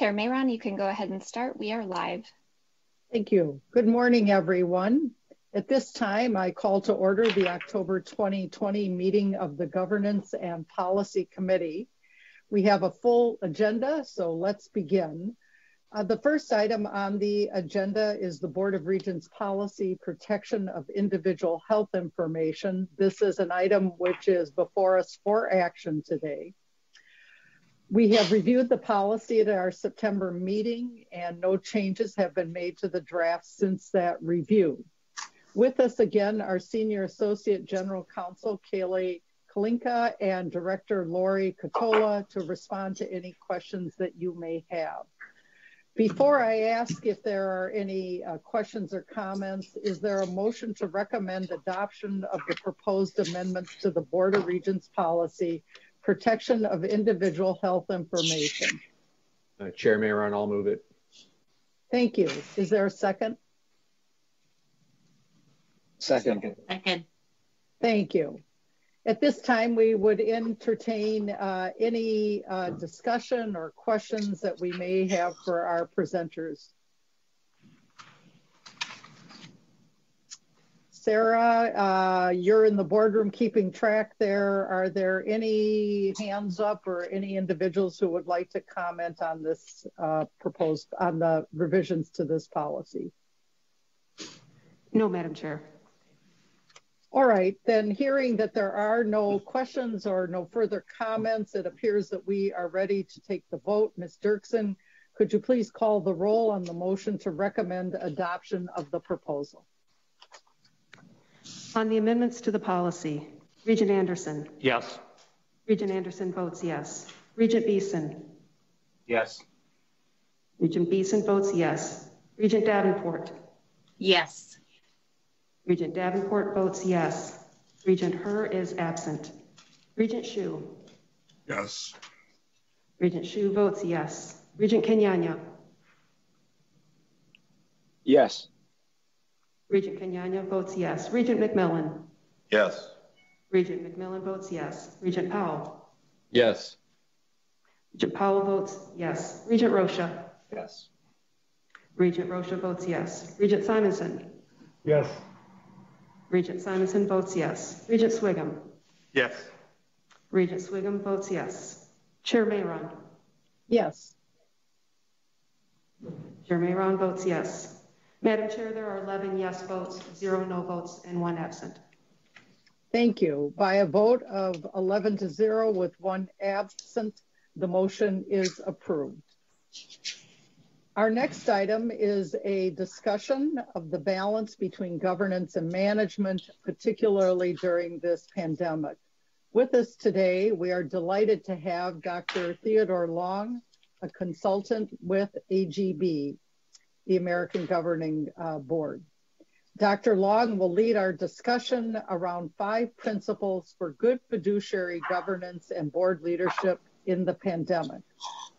Chair Mayeron, you can go ahead and start. We are live. Thank you. Good morning, everyone. At this time, I call to order the October 2020 meeting of the Governance and Policy Committee. We have a full agenda, so let's begin. Uh, the first item on the agenda is the Board of Regents policy protection of individual health information. This is an item which is before us for action today. We have reviewed the policy at our September meeting and no changes have been made to the draft since that review. With us again, our Senior Associate General Counsel, Kaylee Kalinka, and Director Lori Katola to respond to any questions that you may have. Before I ask if there are any uh, questions or comments, is there a motion to recommend adoption of the proposed amendments to the Board of Regents policy, protection of individual health information? Uh, Chair Mayeron, I'll move it. Thank you. Is there a second? Second. Second. Thank you. At this time, we would entertain uh, any uh, discussion or questions that we may have for our presenters. Sarah, uh, you're in the boardroom keeping track there. Are there any hands up or any individuals who would like to comment on this uh, proposed, on the revisions to this policy? No, Madam Chair. All right, then hearing that there are no questions or no further comments, it appears that we are ready to take the vote. Ms. Dirksen, could you please call the roll on the motion to recommend adoption of the proposal? On the amendments to the policy, Regent Anderson. Yes. Regent Anderson votes yes. Regent Beeson. Yes. Regent Beeson votes yes. Regent Davenport. Yes. Regent Davenport votes yes. Regent Her is absent. Regent Hsu. Yes. Regent Hsu votes yes. Regent Kenyanya. Yes. Regent Kenyanya votes yes. Regent McMillan. Yes. Regent McMillan votes yes. Regent Powell. Yes. Regent Powell votes yes. Regent Rosha. Yes. Regent Rosha votes yes. Regent Simonson. Yes. Regent Simonson votes yes. Regent Sviggum. Yes. Regent Sviggum votes yes. Chair Mayeron. Yes. Chair Mayeron votes yes. Madam Chair, there are 11 yes votes, zero no votes, and one absent. Thank you. By a vote of 11 to 0 with one absent, the motion is approved. Our next item is a discussion of the balance between governance and management, particularly during this pandemic. With us today, we are delighted to have Dr. Theodore Long, a consultant with AGB, the American Governing uh, Board. Dr. Long will lead our discussion around five principles for good fiduciary governance and board leadership in the pandemic.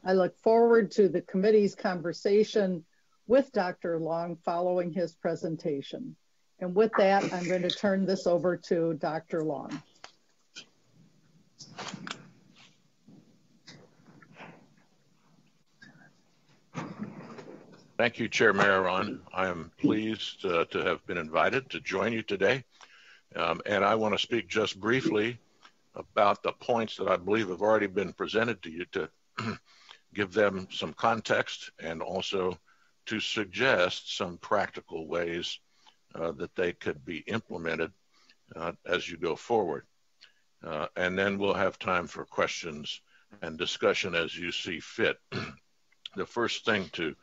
I look forward to the committee's conversation with Dr. Long following his presentation. And with that, I'm going to turn this over to Dr. Long. Thank you, Chair Mayeron. I am pleased uh, to have been invited to join you today. Um, and I want to speak just briefly about the points that I believe have already been presented to you to give them some context and also to suggest some practical ways uh, that they could be implemented uh, as you go forward. Uh, and then we'll have time for questions and discussion as you see fit. the first thing to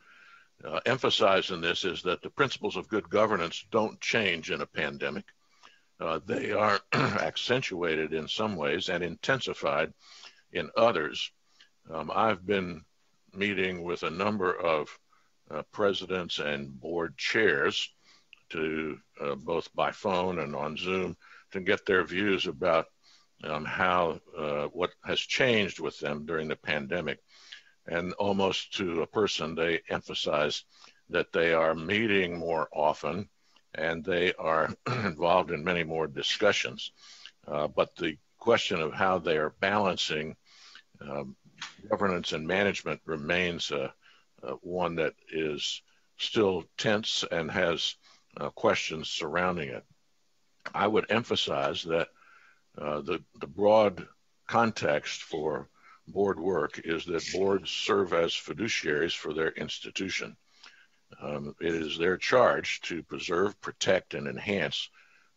uh, emphasize in this is that the principles of good governance don't change in a pandemic. Uh, they are accentuated in some ways and intensified in others. Um, I've been meeting with a number of uh, presidents and board chairs to uh, both by phone and on Zoom to get their views about um, how uh, what has changed with them during the pandemic. And almost to a person, they emphasize that they are meeting more often and they are involved in many more discussions. Uh, but the question of how they are balancing um, governance and management remains a, uh, one that is still tense and has uh, questions surrounding it. I would emphasize that uh, the, the broad context for board work is that boards serve as fiduciaries for their institution. Um, it is their charge to preserve, protect, and enhance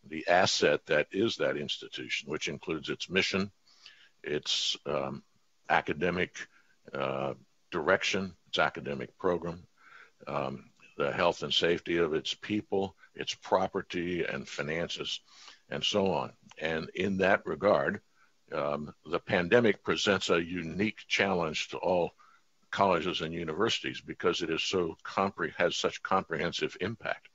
the asset that is that institution, which includes its mission, its um, academic uh, direction, its academic program, um, the health and safety of its people, its property and finances, and so on. And in that regard, um, the pandemic presents a unique challenge to all colleges and universities because it is so compre- has such comprehensive impact.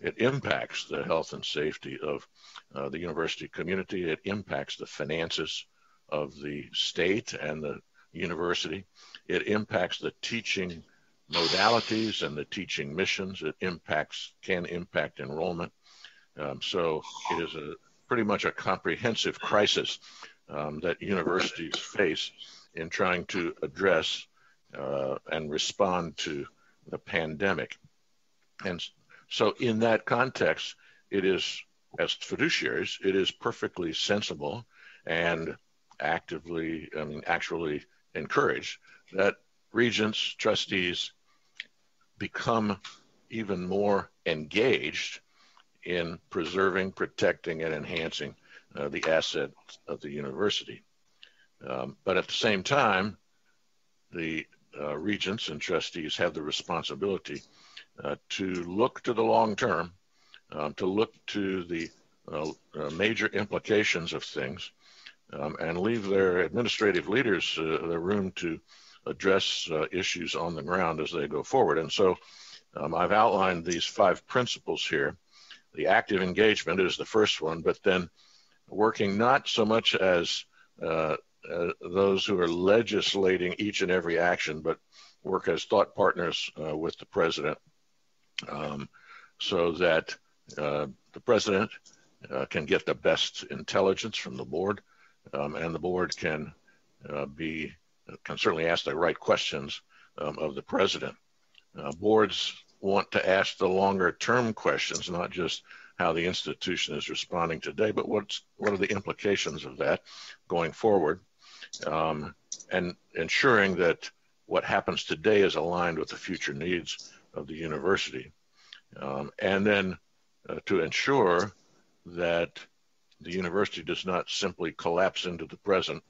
It impacts the health and safety of uh, the university community. It impacts the finances of the state and the university. It impacts the teaching modalities and the teaching missions. It impacts can impact enrollment. Um, so it is a pretty much a comprehensive crisis um, that universities face in trying to address uh, and respond to the pandemic. And so, in that context, it is, as fiduciaries, it is perfectly sensible and actively, I mean, actually encouraged that regents, trustees become even more engaged in preserving, protecting, and enhancing uh, the asset of the university. Um, but at the same time, the uh, regents and trustees have the responsibility uh, to look to the long term, um, to look to the uh, uh, major implications of things, um, and leave their administrative leaders uh, the room to address issues on the ground as they go forward. And so um, I've outlined these five principles here. The active engagement is the first one, but then working not so much as uh, uh, those who are legislating each and every action, but work as thought partners uh, with the president um, so that uh, the president uh, can get the best intelligence from the board um, and the board can uh, be can certainly ask the right questions um, of the president. boards want to ask the longer term questions, not just how the institution is responding today, but what's what are the implications of that going forward, um, and ensuring that what happens today is aligned with the future needs of the university, um, and then uh, to ensure that the university does not simply collapse into the present.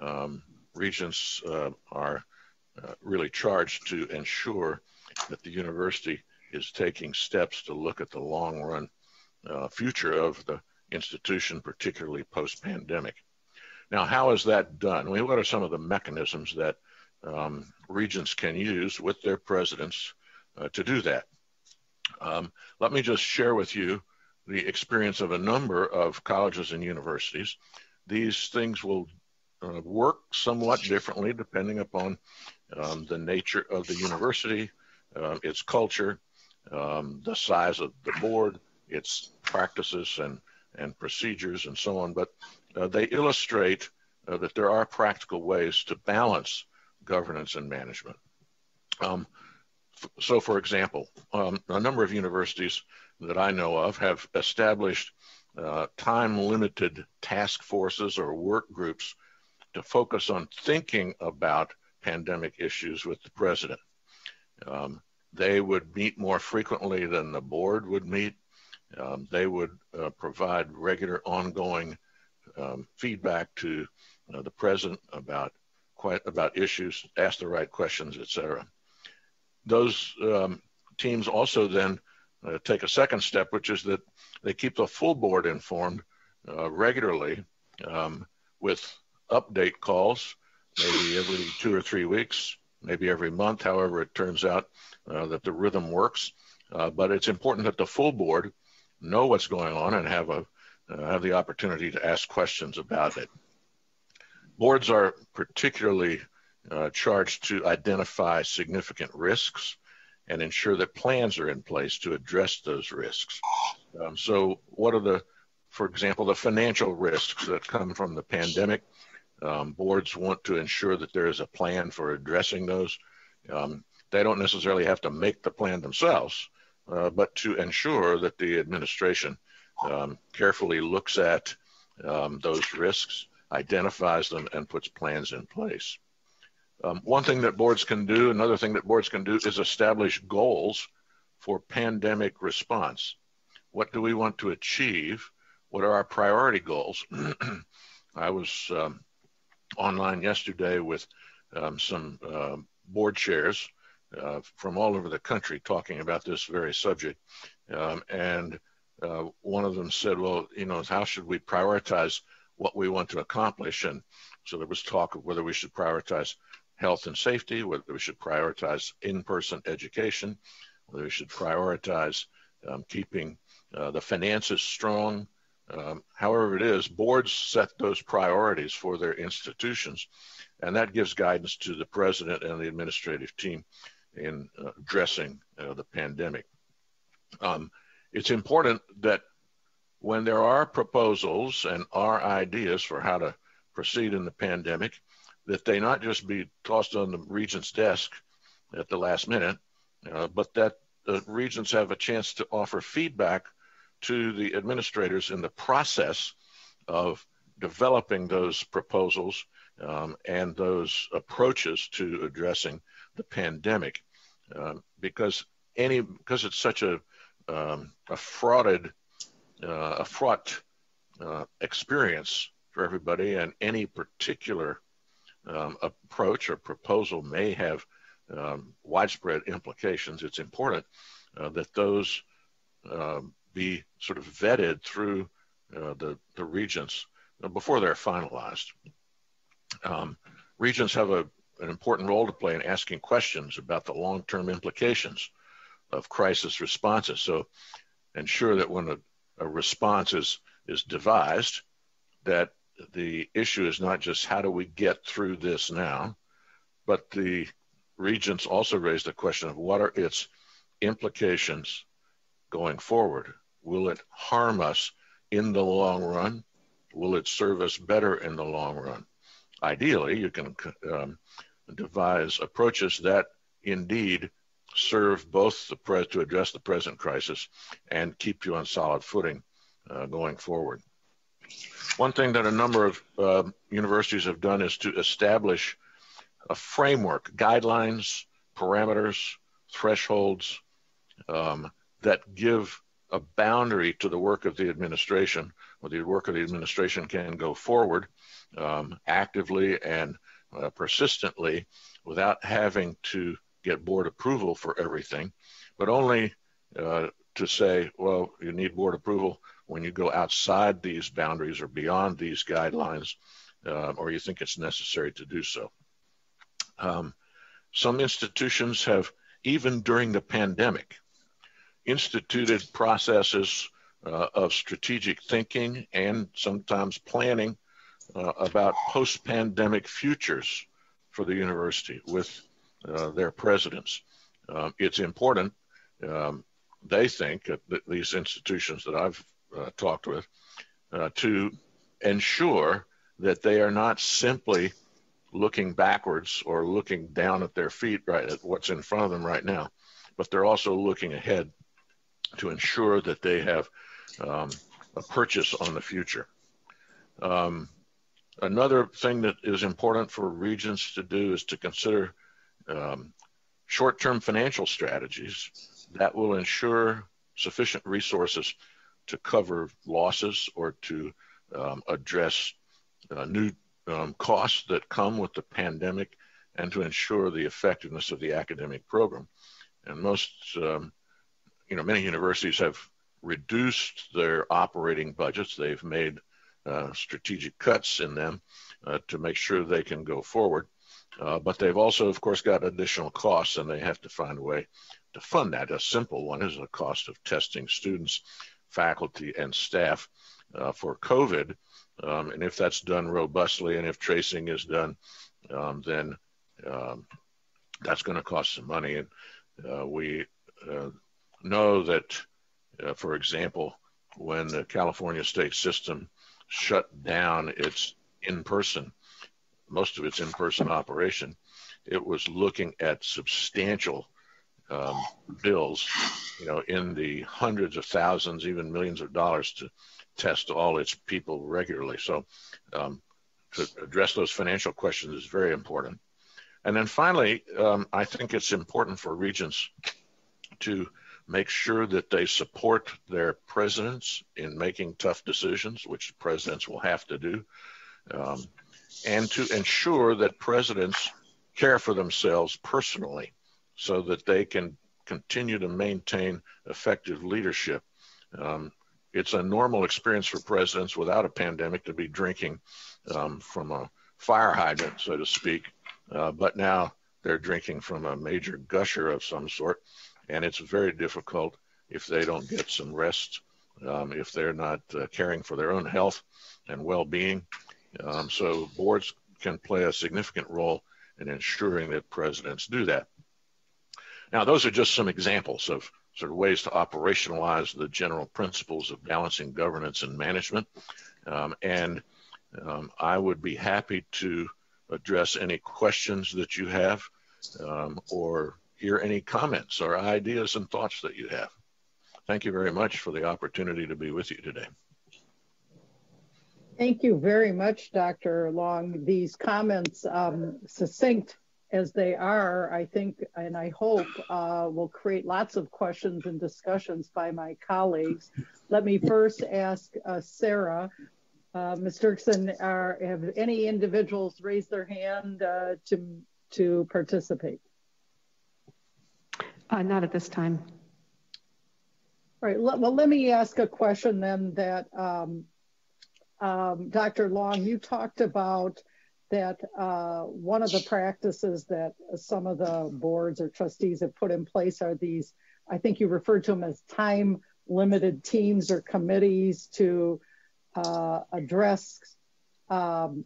Um, regents uh, are uh, really charged to ensure that the university is taking steps to look at the long run uh, future of the institution, particularly post pandemic. Now, how is that done? What are some of the mechanisms that um, regents can use with their presidents uh, to do that? Um, let me just share with you the experience of a number of colleges and universities. These things will uh, work somewhat differently depending upon um, the nature of the university, uh, its culture, um, the size of the board, its practices and, and procedures and so on, but uh, they illustrate uh, that there are practical ways to balance governance and management. Um, so, for example, um, a number of universities that I know of have established uh, time limited task forces or work groups to focus on thinking about pandemic issues with the president. Um, they would meet more frequently than the board would meet. Um, they would uh, provide regular ongoing um, feedback to uh, the president about quite about issues, ask the right questions, etc. Those um, teams also then uh, take a second step, which is that they keep the full board informed uh, regularly um, with update calls, maybe every two or three weeks, maybe every month, however it turns out uh, that the rhythm works. Uh, but it's important that the full board know what's going on and have a uh, have the opportunity to ask questions about it. Boards are particularly uh, charged to identify significant risks and ensure that plans are in place to address those risks. Um, so, what are the, for example, the financial risks that come from the pandemic? Um, boards want to ensure that there is a plan for addressing those. Um, they don't necessarily have to make the plan themselves, uh, but to ensure that the administration um, carefully looks at um, those risks, identifies them, and puts plans in place. Um, one thing that boards can do, another thing that boards can do is establish goals for pandemic response. What do we want to achieve? What are our priority goals? I was um, online yesterday with um, some uh, board chairs uh, from all over the country talking about this very subject. Um, and uh, one of them said, well, you know, how should we prioritize what we want to accomplish? And so there was talk of whether we should prioritize health and safety, whether we should prioritize in-person education, whether we should prioritize um, keeping uh, the finances strong. Um, however it is, boards set those priorities for their institutions, and that gives guidance to the president and the administrative team in uh, addressing uh, the pandemic. Um, it's important that when there are proposals and are ideas for how to proceed in the pandemic, that they not just be tossed on the regent's desk at the last minute, uh, but that the regents have a chance to offer feedback to the administrators in the process of developing those proposals um, and those approaches to addressing the pandemic. Uh, because any because it's such a um, a frauded uh, a fraught uh, experience for everybody, and any particular um, approach or proposal may have um, widespread implications. It's important uh, that those um, be sort of vetted through uh, the the regents before they're finalized. Um, regents have a an important role to play in asking questions about the long-term implications of crisis responses. So ensure that when a, a response is, is devised, that the issue is not just how do we get through this now, but the regents also raised the question of what are its implications going forward? Will it harm us in the long run? Will it serve us better in the long run? Ideally, you can um, devise approaches that indeed serve both to address the present crisis and keep you on solid footing uh, going forward. One thing that a number of uh, universities have done is to establish a framework, guidelines, parameters, thresholds um, that give a boundary to the work of the administration, or the work of the administration can go forward um, actively and uh, persistently without having to get board approval for everything, but only uh, to say, well, you need board approval when you go outside these boundaries or beyond these guidelines, uh, or you think it's necessary to do so. Um, some institutions have, even during the pandemic, instituted processes uh, of strategic thinking and sometimes planning uh, about post-pandemic futures for the university with uh, their presidents. Um, it's important, um, they think, at these institutions that I've uh, talked with, uh, to ensure that they are not simply looking backwards or looking down at their feet right at what's in front of them right now, but they're also looking ahead to ensure that they have um, a purchase on the future. Um, Another thing that is important for regents to do is to consider um, short-term financial strategies that will ensure sufficient resources to cover losses or to um, address uh, new um, costs that come with the pandemic and to ensure the effectiveness of the academic program. And most, um, you know, many universities have reduced their operating budgets. They've made uh, strategic cuts in them uh, to make sure they can go forward. Uh, but they've also, of course, got additional costs, and they have to find a way to fund that. A simple one is the cost of testing students, faculty, and staff uh, for COVID. Um, and if that's done robustly, and if tracing is done, um, then um, that's going to cost some money. And uh, we uh, know that, for example, when the California state system shut down its in person, most of its in person operation, it was looking at substantial um, bills, you know, in the hundreds of thousands, even millions of dollars to test all its people regularly. So um, to address those financial questions is very important. And then finally, um, I think it's important for regions to make sure that they support their presidents in making tough decisions, which presidents will have to do, um, and to ensure that presidents care for themselves personally so that they can continue to maintain effective leadership. Um, it's a normal experience for presidents without a pandemic to be drinking um, from a fire hydrant, so to speak. Uh, but now they're drinking from a major gusher of some sort, and it's very difficult if they don't get some rest, um, if they're not uh, caring for their own health and well-being. Um, so boards can play a significant role in ensuring that presidents do that. Now, those are just some examples of sort of ways to operationalize the general principles of balancing governance and management. Um, and um, I would be happy to address any questions that you have um, or hear any comments or ideas and thoughts that you have. Thank you very much for the opportunity to be with you today. Thank you very much, Dr. Long. These comments, um, succinct as they are, I think, and I hope, uh, will create lots of questions and discussions by my colleagues. Let me first ask uh, Sarah, uh, Ms. Dirksen, are, have any individuals raised their hand uh, to, to participate? Uh, not at this time. All right, well, let me ask a question then that um, um, Dr. Long, you talked about that uh, one of the practices that some of the boards or trustees have put in place are these, I think you referred to them as time limited teams or committees to uh, address um,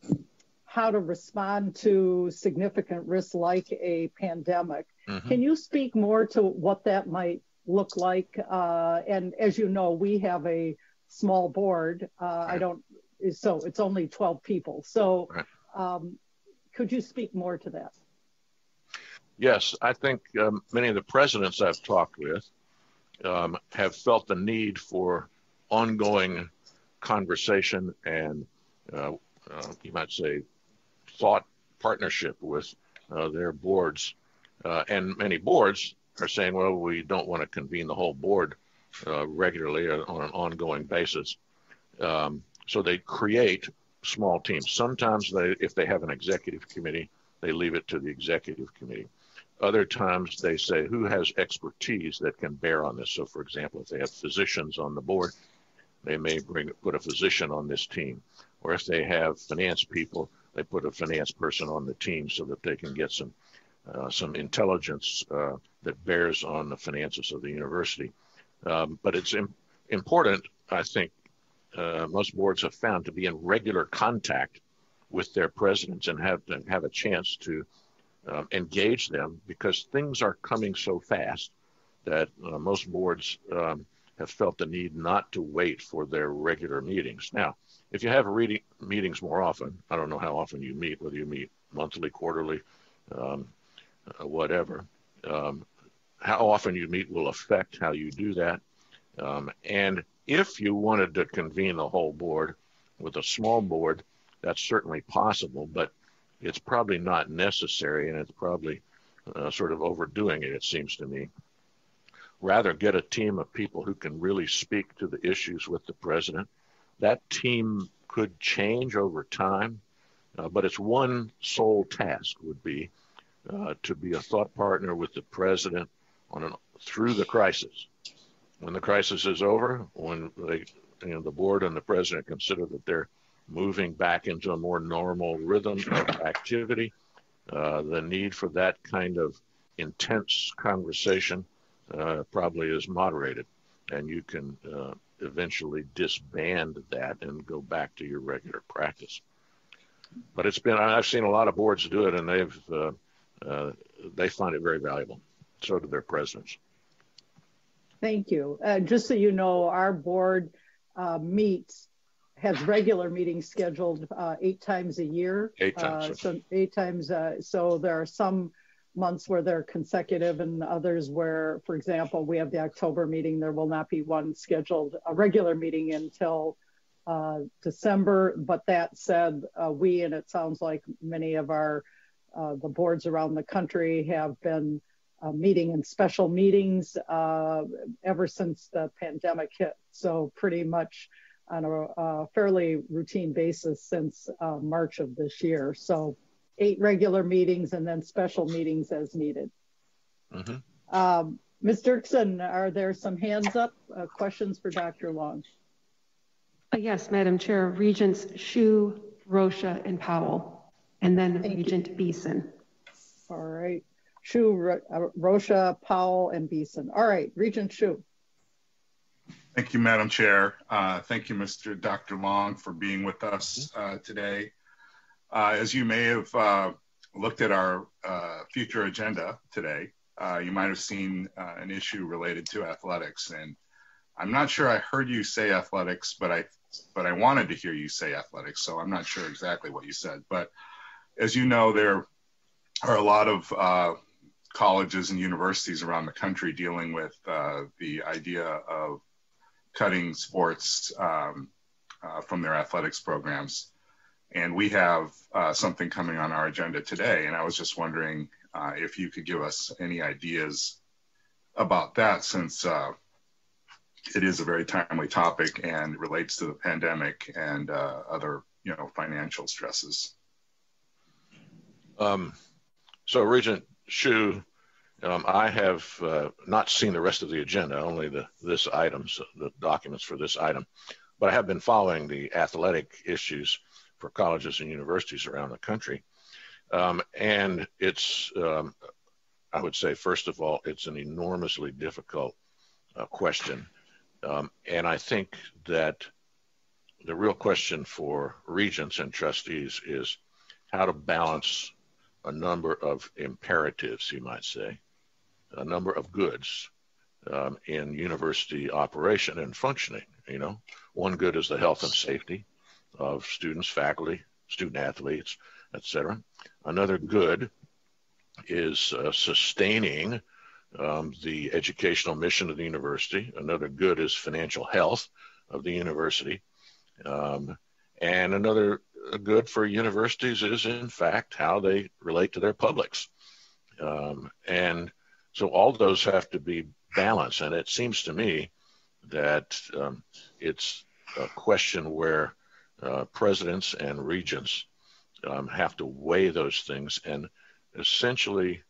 how to respond to significant risks like a pandemic. Mm-hmm. Can you speak more to what that might look like? Uh, and as you know, we have a small board. Uh, right. I don't, so it's only 12 people. So right. um, could you speak more to that? Yes, I think um, many of the presidents I've talked with um, have felt the need for ongoing conversation and uh, uh, you might say thought partnership with uh, their boards. Uh, and many boards are saying, well, we don't want to convene the whole board uh, regularly on an ongoing basis. Um, so they create small teams. Sometimes they, if they have an executive committee, they leave it to the executive committee. Other times they say who has expertise that can bear on this. So, for example, if they have physicians on the board, they may bring put a physician on this team, or if they have finance people, they put a finance person on the team so that they can get some some intelligence uh, that bears on the finances of the university. Um, but it's Im- important, I think, uh, most boards have found to be in regular contact with their presidents and have have a chance to um, engage them because things are coming so fast that uh, most boards um, have felt the need not to wait for their regular meetings. Now, if you have reading, meetings more often, I don't know how often you meet, whether you meet monthly, quarterly, um, uh, whatever. Um, how often you meet will affect how you do that. Um, and if you wanted to convene the whole board with a small board, that's certainly possible, but it's probably not necessary and it's probably uh, sort of overdoing it, it seems to me rather get a team of people who can really speak to the issues with the president. That team could change over time, uh, but its one sole task would be uh, to be a thought partner with the president on an, through the crisis. When the crisis is over, when they, you know, the board and the president consider that they're moving back into a more normal rhythm of activity, uh, the need for that kind of intense conversation uh, probably is moderated, and you can uh, eventually disband that and go back to your regular practice. But it's been I've seen a lot of boards do it, and they've uh, they find it very valuable. So do their presidents. Thank you. Uh, just so you know, our board uh, meets has regular meetings scheduled uh, eight times a year. Eight times. Uh, so eight times. Uh, so there are some months where they're consecutive and others where, for example, we have the October meeting. There will not be one scheduled, a regular meeting until uh, December. But that said, uh, we, and it sounds like many of our, uh, the boards around the country have been uh, meeting in special meetings uh, ever since the pandemic hit. So pretty much on a, a fairly routine basis since uh, March of this year. So eight regular meetings and then special meetings as needed. Mm-hmm. Um, Ms. Dirksen, are there some hands up uh, questions for Dr. Long? Uh, yes, Madam Chair. Regents Hsu, Rosha, and Powell, and then Thank Regent you. Beeson. All right. Hsu, Ro uh, Rosha, Powell, and Beeson. All right, Regent Hsu. Thank you, Madam Chair. Uh, thank you, Mr. Dr. Long, for being with us uh, today. Uh, as you may have uh, looked at our uh, future agenda today, uh, you might have seen an issue related to athletics. And I'm not sure I heard you say athletics, but I but I wanted to hear you say athletics. So I'm not sure exactly what you said. But as you know, there are a lot of colleges and universities around the country dealing with the idea of cutting sports um, uh, from their athletics programs. And we have uh, something coming on our agenda today. And I was just wondering uh, if you could give us any ideas about that since uh, it is a very timely topic and relates to the pandemic and uh, other you know financial stresses. Um, so Regent Hsu um, I have uh, not seen the rest of the agenda, only the this items, the documents for this item, but I have been following the athletic issues for colleges and universities around the country. Um, and it's, um, I would say, first of all, it's an enormously difficult uh, question. Um, and I think that the real question for regents and trustees is how to balance a number of imperatives, you might say, a number of goods um, in university operation and functioning. You know, one good is the health and safety of students, faculty, student athletes, etc. Another good is uh, sustaining um, the educational mission of the university. Another good is financial health of the university. Um, and another good for universities is, in fact, how they relate to their publics. Um, and so all those have to be balanced. And it seems to me that um, it's a question where uh, presidents and regents um, have to weigh those things and essentially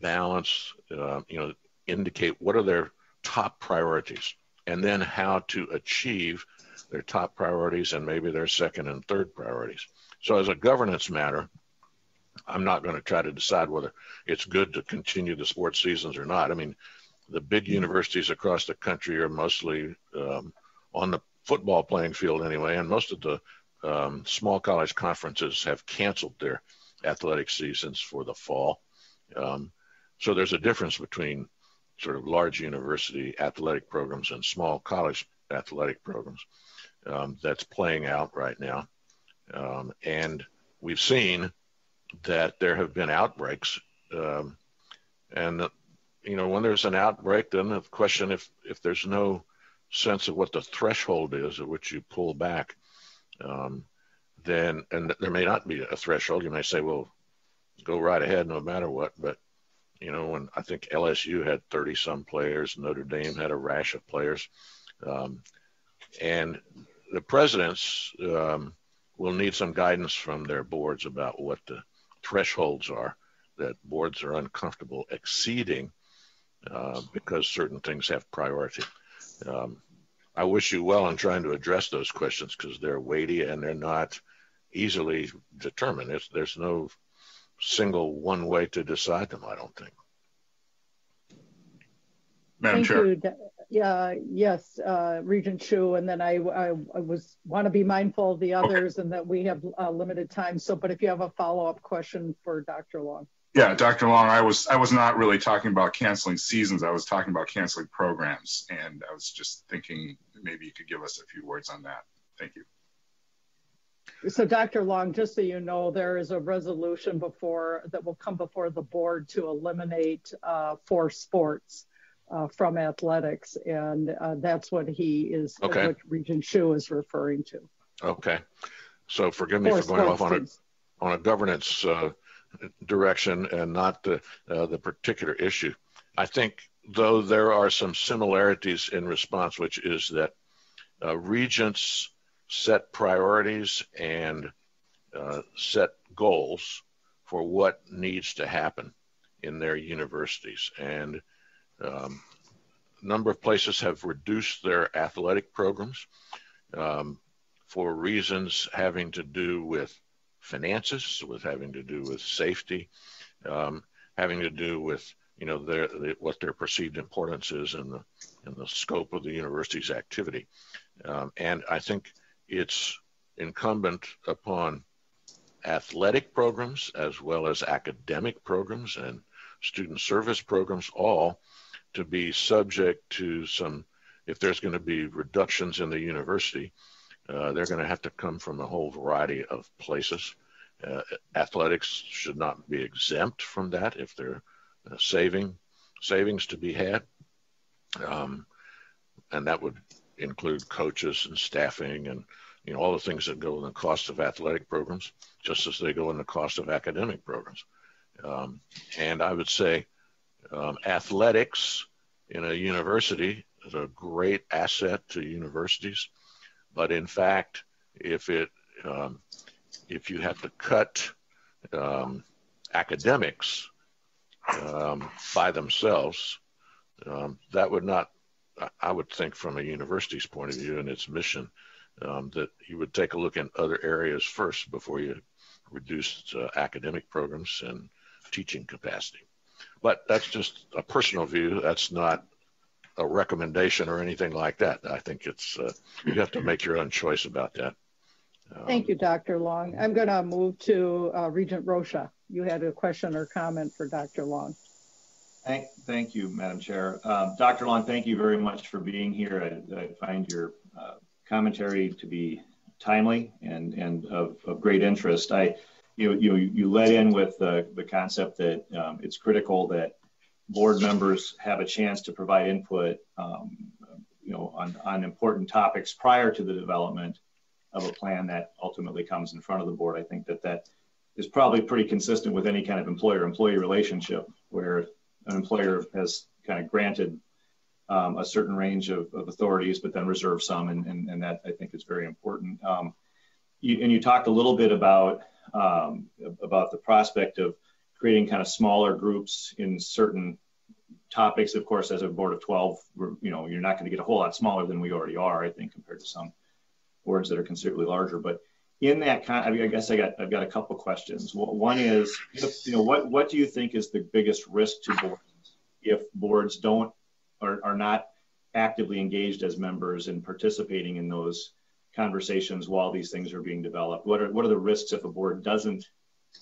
balance, uh, you know, indicate what are their top priorities and then how to achieve their top priorities and maybe their second and third priorities. So, as a governance matter, I'm not going to try to decide whether it's good to continue the sports seasons or not. I mean, the big mm-hmm. universities across the country are mostly um, on the football playing field anyway, and most of the um, small college conferences have canceled their athletic seasons for the fall. Um, so there's a difference between sort of large university athletic programs and small college athletic programs um, that's playing out right now. Um, and we've seen that there have been outbreaks. Um, and, you know, when there's an outbreak, then the question if, if there's no sense of what the threshold is at which you pull back, um, then, and there may not be a threshold, you may say, well, go right ahead no matter what. But, you know, when I think LSU had 30 some players, Notre Dame had a rash of players. Um, and the presidents um, will need some guidance from their boards about what the thresholds are that boards are uncomfortable exceeding uh, because certain things have priority. Um, I wish you well in trying to address those questions because they're weighty and they're not easily determined. It's, there's no single one way to decide them, I don't think. Madam Thank Chair. You. Yeah, yes, uh, Regent Hsu, and then I, I, I was want to be mindful of the others and that we have uh, limited time. So, but if you have a follow-up question for Dr. Long. Yeah, Dr. Long, I was I was not really talking about canceling seasons. I was talking about canceling programs, and I was just thinking maybe you could give us a few words on that. Thank you. So Dr. Long, just so you know, there is a resolution before that will come before the board to eliminate uh, four sports uh, from athletics, and uh, that's what he is, Okay. what Regent Hsu is referring to. Okay. So forgive me Four for going off on a, on a governance uh, direction and not the, uh, the particular issue. I think, though, there are some similarities in response, which is that uh, regents set priorities and uh, set goals for what needs to happen in their universities. And um, a number of places have reduced their athletic programs um, for reasons having to do with finances, with having to do with safety, um, having to do with you know their, the, what their perceived importance is in the in the scope of the university's activity. Um, and I think it's incumbent upon athletic programs as well as academic programs and student service programs all to be subject to some if there's going to be reductions in the university uh, they're going to have to come from a whole variety of places. Uh, athletics should not be exempt from that if they're uh, saving savings to be had. Um, and that would include coaches and staffing and you know all the things that go in the cost of athletic programs just as they go in the cost of academic programs. Um, and i would say um, athletics in a university is a great asset to universities but in fact if it um, if you have to cut um, academics um, by themselves um, that would not I would think from a university's point of view and its mission um, that you would take a look in other areas first before you reduce uh, academic programs and teaching capacity. But that's just a personal view. That's not a recommendation or anything like that. I think it's uh, you have to make your own choice about that. Um, Thank you, Dr. Long. I'm going to move to uh, Regent Rosha. You had a question or comment for Dr. Long. Thank, thank you, Madam Chair. Um, Dr. Long, thank you very much for being here. I, I find your uh, commentary to be timely and, and of, of great interest. I, you, you, you led in with the, the concept that um, it's critical that board members have a chance to provide input, um, you know, on, on important topics prior to the development of a plan that ultimately comes in front of the board. I think that that is probably pretty consistent with any kind of employer-employee relationship where an employer has kind of granted um, a certain range of, of, authorities, but then reserve some, and, and, and, that I think is very important. Um, you, and you talked a little bit about um, about the prospect of creating kind of smaller groups in certain topics. Of course, as a board of 12, you know, you're not going to get a whole lot smaller than we already are, I think, compared to some boards that are considerably larger. But in that kind, I, mean, I guess I got I've got a couple questions. One is, you know, what what do you think is the biggest risk to boards if boards don't are, are not actively engaged as members and participating in those conversations while these things are being developed? What are what are the risks if a board doesn't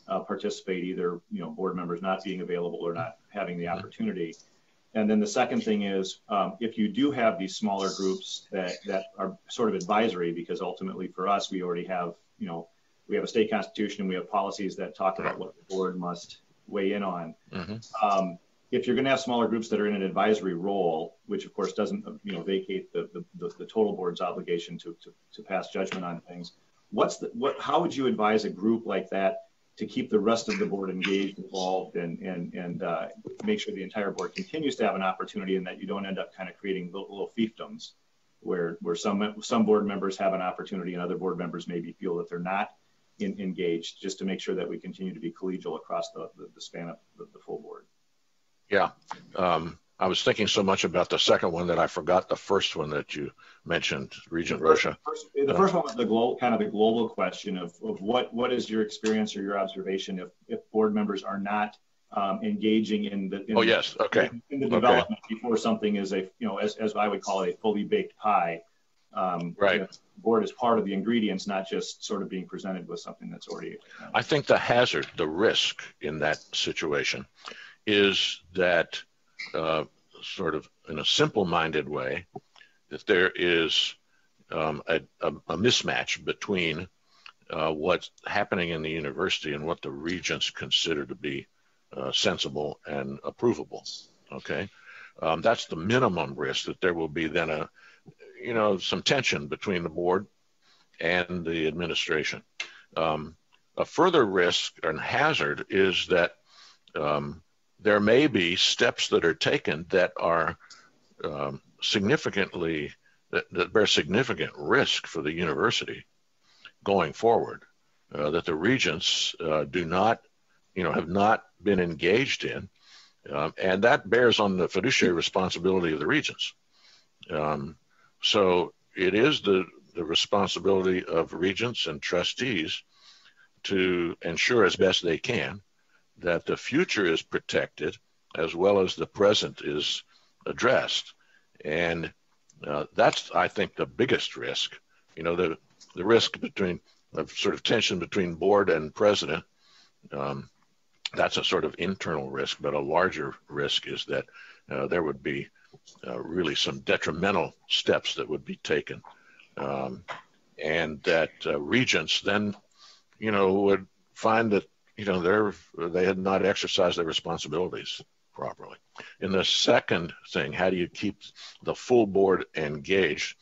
uh, participate, either you know board members not being available or not having the opportunity? And then the second thing is, um, if you do have these smaller groups that that are sort of advisory, because ultimately for us we already have you know we have a state constitution and we have policies that talk about what the board must weigh in on. Mm-hmm. Um, if you're going to have smaller groups that are in an advisory role, which of course doesn't you know vacate the the, the, the total board's obligation to, to, to pass judgment on things, what's the what? How would you advise a group like that to keep the rest of the board engaged, involved, and and and uh, make sure the entire board continues to have an opportunity, and that you don't end up kind of creating little, little fiefdoms, where where some some board members have an opportunity and other board members maybe feel that they're not in, engaged, just to make sure that we continue to be collegial across the, the, the span of the, the full board. Yeah. Um, I was thinking so much about the second one that I forgot the first one that you mentioned, Regent the first, Rosha. First, the first one was the global, kind of the global question of, of what, what is your experience or your observation if, if board members are not um, engaging in the in oh yes okay in, in the development okay. before something is a you know as, as I would call it a fully baked pie. Um, right. You know, board is part of the ingredients, not just sort of being presented with something that's already. I think the hazard, the risk in that situation is that uh, sort of in a simple-minded way that there is um, a, a, a, mismatch between uh, what's happening in the university and what the regents consider to be uh, sensible and approvable. Okay, um, that's the minimum risk that there will be then a, you know, some tension between the board and the administration. Um, a further risk and hazard is that um, there may be steps that are taken that are um, significantly that, that, bear significant risk for the university going forward uh, that the regents uh, do not, you know, have not been engaged in, um, and that bears on the fiduciary responsibility of the regents. Um, so it is the the responsibility of regents and trustees to ensure as best they can that the future is protected as well as the present is addressed. And uh, that's, I think, the biggest risk. You know, the, the risk between of sort of tension between board and president. Um, that's a sort of internal risk, but a larger risk is that uh, there would be uh, really some detrimental steps that would be taken, um, and that uh, regents then, you know, would find that you know they're they had not exercised their responsibilities properly. And the second thing, how do you keep the full board engaged?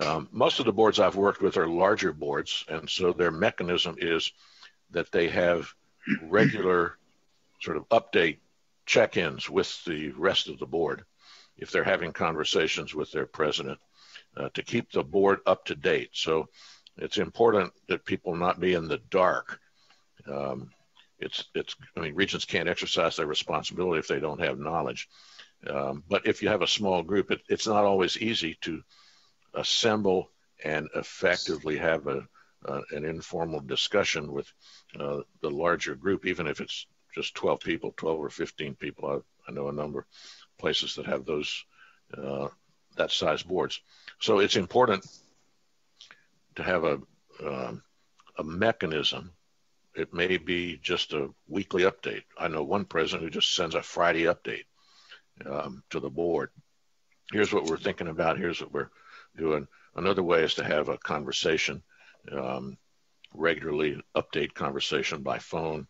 Um, most of the boards I've worked with are larger boards, and so their mechanism is that they have regular sort of update check-ins with the rest of the board if they're having conversations with their president uh, to keep the board up to date. So it's important that people not be in the dark. Um, it's it's I mean regents can't exercise their responsibility if they don't have knowledge. Um, but if you have a small group, it, it's not always easy to assemble and effectively have a, uh, an informal discussion with uh, the larger group, even if it's just 12 people, 12 or 15 people. I, I know a number of places that have those uh, that size boards. So it's important to have a um, a mechanism. It may be just a weekly update. I know one president who just sends a Friday update um, to the board. Here's what we're thinking about. Here's what we're doing. Another way is to have a conversation, um, regularly update conversation by phone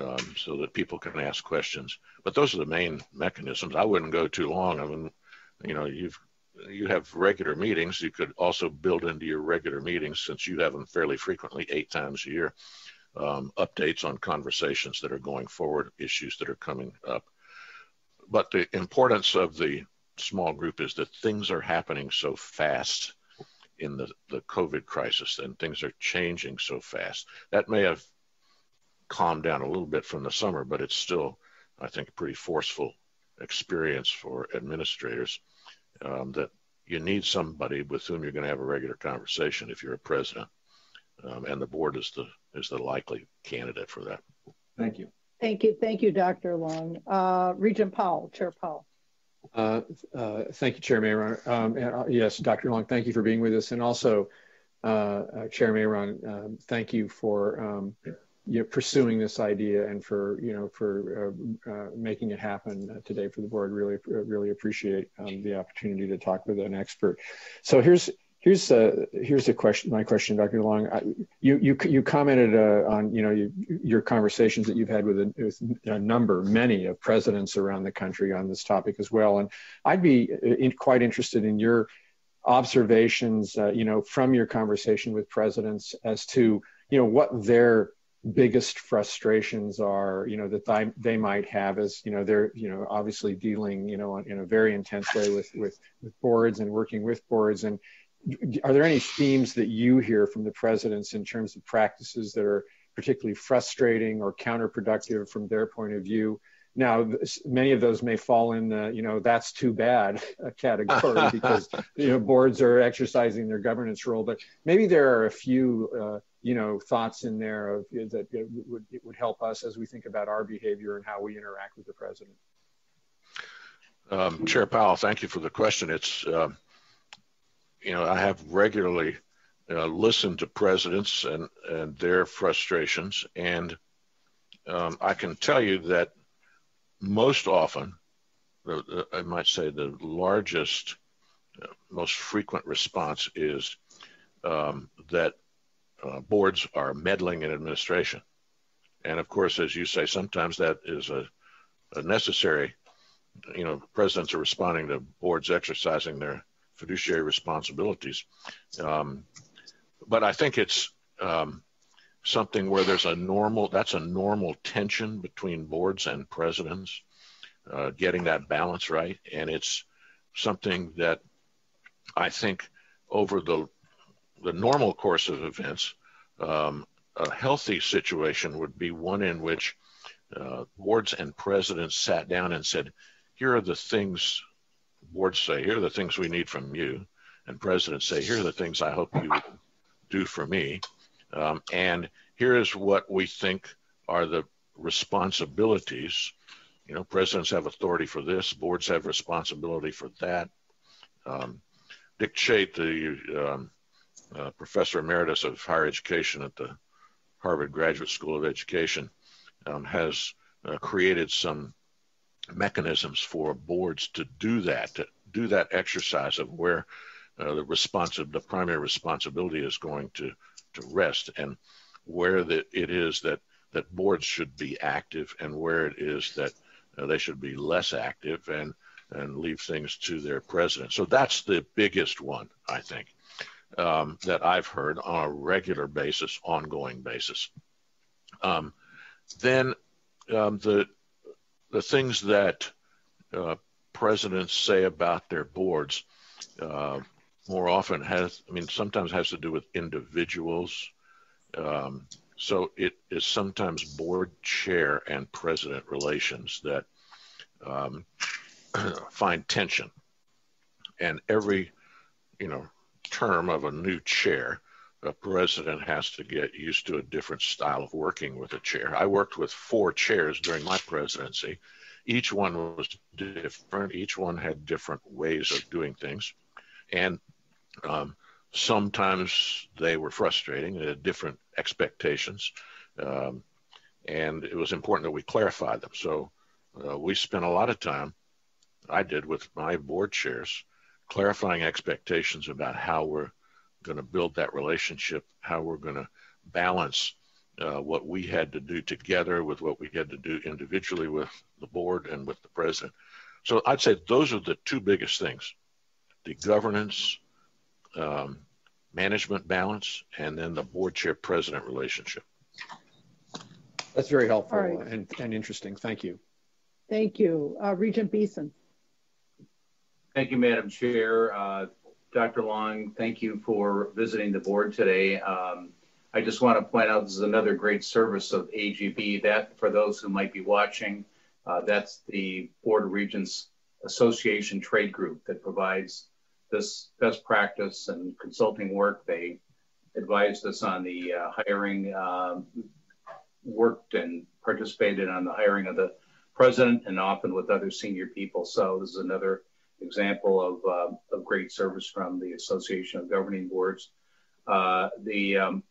um, so that people can ask questions. But those are the main mechanisms. I wouldn't go too long. I mean, you know, you've you have regular meetings. You could also build into your regular meetings, since you have them fairly frequently, eight times a year, um, updates on conversations that are going forward, issues that are coming up. But the importance of the small group is that things are happening so fast in the, the COVID crisis and things are changing so fast. That may have calmed down a little bit from the summer, but it's still, I think, a pretty forceful experience for administrators um, that you need somebody with whom you're going to have a regular conversation if you're a president. Um, and the board is the is the likely candidate for that. Thank you. Thank you. Thank you, Dr. Long. Uh, Regent Powell, Chair Powell. Uh, uh, thank you, Chair Mayeron. Um, and, uh, yes, Dr. Long, thank you for being with us. And also, uh, uh, Chair Mayeron, um, thank you for um, you know, pursuing this idea and for you know for making it happen today for the board. Really, really appreciate um, the opportunity to talk with an expert. So here's Here's a here's a question. My question, Dr. Long. I, you you you commented uh, on you know you, your conversations that you've had with a, with a, number, many of presidents around the country on this topic as well. And I'd be uh, in, quite interested in your observations, uh, you know, from your conversation with presidents as to you know what their biggest frustrations are you know that they, they might have as you know they're you know obviously dealing you know in a very intense way with with, with boards and working with boards and are there any themes that you hear from the presidents in terms of practices that are particularly frustrating or counterproductive from their point of view? Now, many of those may fall in the, you know, that's too bad category because, you know, boards are exercising their governance role. But maybe there are a few, uh, you know, thoughts in there of, that would, would help us as we think about our behavior and how we interact with the president. Um, Chair Powell, thank you for the question. It's, uh, you know, I have regularly uh, listened to presidents and, and their frustrations, and um, I can tell you that most often, I might say the largest, uh, most frequent response is um, that uh, boards are meddling in administration. And of course, as you say, sometimes that is a, a necessary, you know, presidents are responding to boards exercising their fiduciary responsibilities. Um, but I think it's um, something where there's a normal, that's a normal tension between boards and presidents, uh, getting that balance right. And it's something that I think over the, the normal course of events, um, a healthy situation would be one in which uh, boards and presidents sat down and said, here are the things boards say, here are the things we need from you. And presidents say, here are the things I hope you do for me. Um, and here is what we think are the responsibilities. You know, presidents have authority for this, boards have responsibility for that. Um, Dick Chait, the um, uh, professor emeritus of higher education at the Harvard Graduate School of Education, um, has uh, created some mechanisms for boards to do that, to do that exercise of where uh, the responsive, the primary responsibility is going to to rest, and where the, it is that that boards should be active, and where it is that uh, they should be less active, and and leave things to their president. So that's the biggest one, I think, um, that I've heard on a regular basis, ongoing basis. Um, then um, the the things that uh, presidents say about their boards uh, more often has, I mean, sometimes has to do with individuals. Um, so it is sometimes board chair and president relations that um, find tension. And every, you know, term of a new chair, a president has to get used to a different style of working with a chair. I worked with four chairs during my presidency. Each one was different. Each one had different ways of doing things. And um, sometimes they were frustrating, they had different expectations. Um, and it was important that we clarify them. So uh, we spent a lot of time, I did with my board chairs, clarifying expectations about how we're going to build that relationship, how we're going to balance uh, what we had to do together with what we had to do individually with the board and with the president. So I'd say those are the two biggest things the governance, um, management balance, and then the board chair president relationship. That's very helpful right. and, and interesting. Thank you. Thank you. Uh, Regent Beeson. Thank you, Madam Chair. Uh, Dr. Long, thank you for visiting the board today. Um, I just want to point out this is another great service of AGB. That, for those who might be watching, uh, that's the Board of Regents Association trade group that provides this best practice and consulting work. They advised us on the uh, hiring, um, worked and participated on the hiring of the president and often with other senior people. So this is another example of, uh, of great service from the Association of Governing Boards. Uh, the um,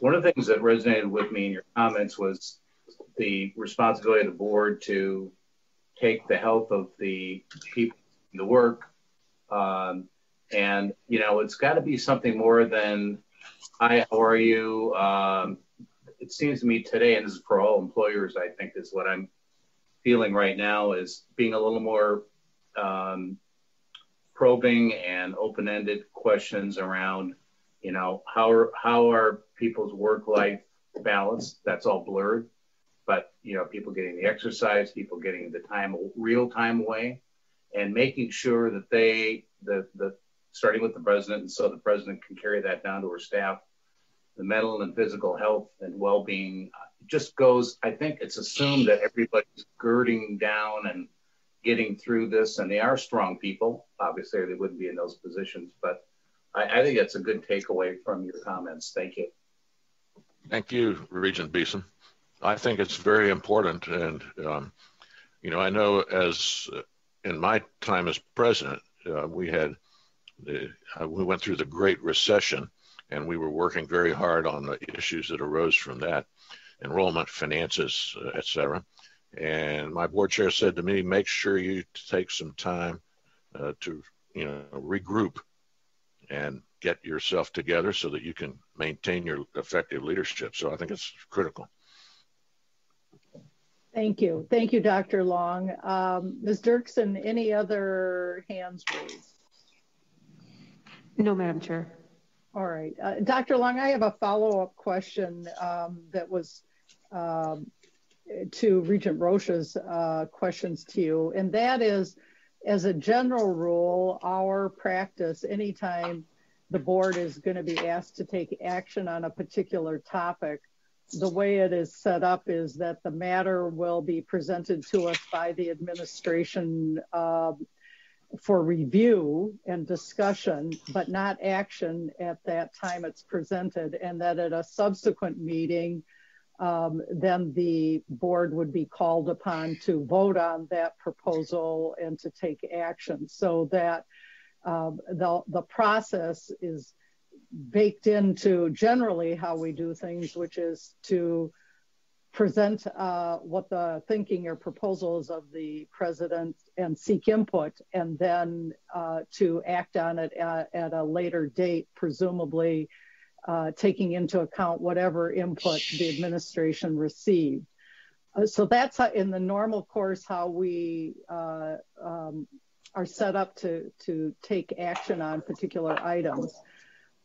one of the things that resonated with me in your comments was the responsibility of the board to take the health of the people in the work. Um, and, you know, it's got to be something more than, hi, how are you? Um, it seems to me today, and this is for all employers, I think is what I'm feeling right now, is being a little more Um, probing and open-ended questions around, you know, how are how are people's work-life balance? That's all blurred, but you know, people getting the exercise, people getting the time, real time away, and making sure that they, the the starting with the president, and so the president can carry that down to her staff. The mental and physical health and well-being uh, just goes. I think it's assumed that everybody's girding down and getting through this, and they are strong people. Obviously, they wouldn't be in those positions, but I, I think that's a good takeaway from your comments. Thank you. Thank you, Regent Beeson. I think it's very important, and um, you know, I know as in my time as president, uh, we had the, uh, we went through the Great Recession, and we were working very hard on the issues that arose from that, enrollment, finances, uh, et cetera. And my board chair said to me, make sure you take some time uh, to, you know, regroup and get yourself together so that you can maintain your effective leadership. So I think it's critical. Thank you. Thank you, Dr. Long. Um, Ms. Dirksen, any other hands raised? No, Madam Chair. All right. Uh, Dr. Long, I have a follow-up question um, that was um, to Regent Rosha's uh, questions to you, and that is, as a general rule, our practice, anytime the board is going to be asked to take action on a particular topic, the way it is set up is that the matter will be presented to us by the administration uh, for review and discussion, but not action at that time it's presented, and that at a subsequent meeting, um, then the board would be called upon to vote on that proposal and to take action. So that um, the, the process is baked into generally how we do things, which is to present uh, what the thinking or proposals of the president and seek input, and then uh, to act on it at, at, a later date, presumably uh, taking into account whatever input the administration received. Uh, so that's how, in the normal course how we uh, um, are set up to, to take action on particular items.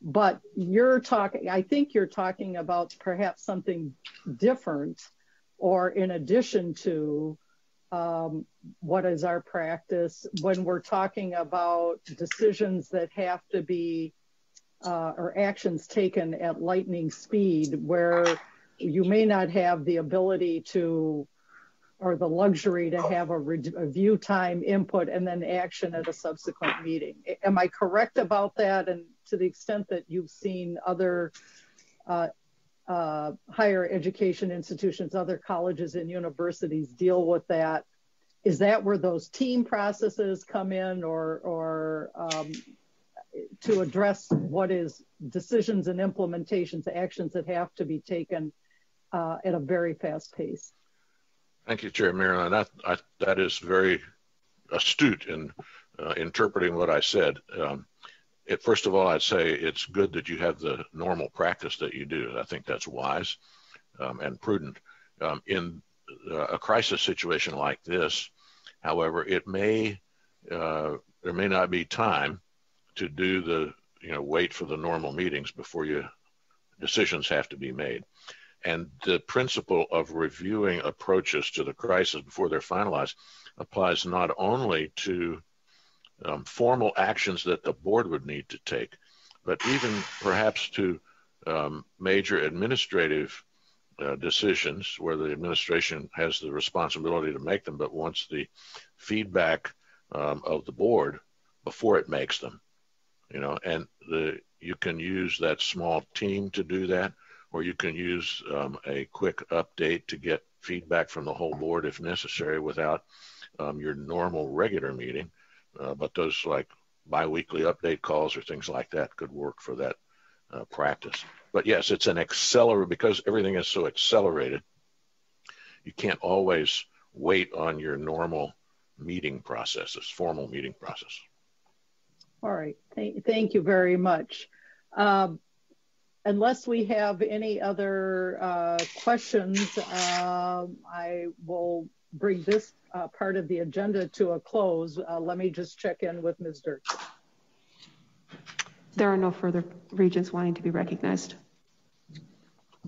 But you're talking, I think you're talking about perhaps something different or in addition to um, what is our practice when we're talking about decisions that have to be uh, or actions taken at lightning speed where you may not have the ability to or the luxury to have a review time input and then action at a subsequent meeting. Am I correct about that? And to the extent that you've seen other uh, uh, higher education institutions, other colleges and universities deal with that, is that where those team processes come in or, or um, to address what is decisions and implementations, actions that have to be taken uh, at a very fast pace? Thank you, Chair Marilyn. That, I, that is very astute in uh, interpreting what I said. Um, it, first of all, I'd say it's good that you have the normal practice that you do. I think that's wise um, and prudent. Um, in uh, a crisis situation like this, however, it may uh, there may not be time to do the you know wait for the normal meetings before you decisions have to be made. And the principle of reviewing approaches to the crisis before they're finalized applies not only to um, formal actions that the board would need to take, but even perhaps to um, major administrative uh, decisions where the administration has the responsibility to make them, but wants the feedback um, of the board before it makes them. You know, and the you can use that small team to do that or you can use um, a quick update to get feedback from the whole board if necessary without um, your normal regular meeting. Uh, but those like biweekly update calls or things like that could work for that uh, practice. But yes, it's an accelerator because everything is so accelerated. You can't always wait on your normal meeting processes, formal meeting process. All right. Th- thank you very much. Um, unless we have any other uh, questions, uh, I will bring this uh, part of the agenda to a close. Uh, let me just check in with Ms. Dirk. There are no further regents wanting to be recognized.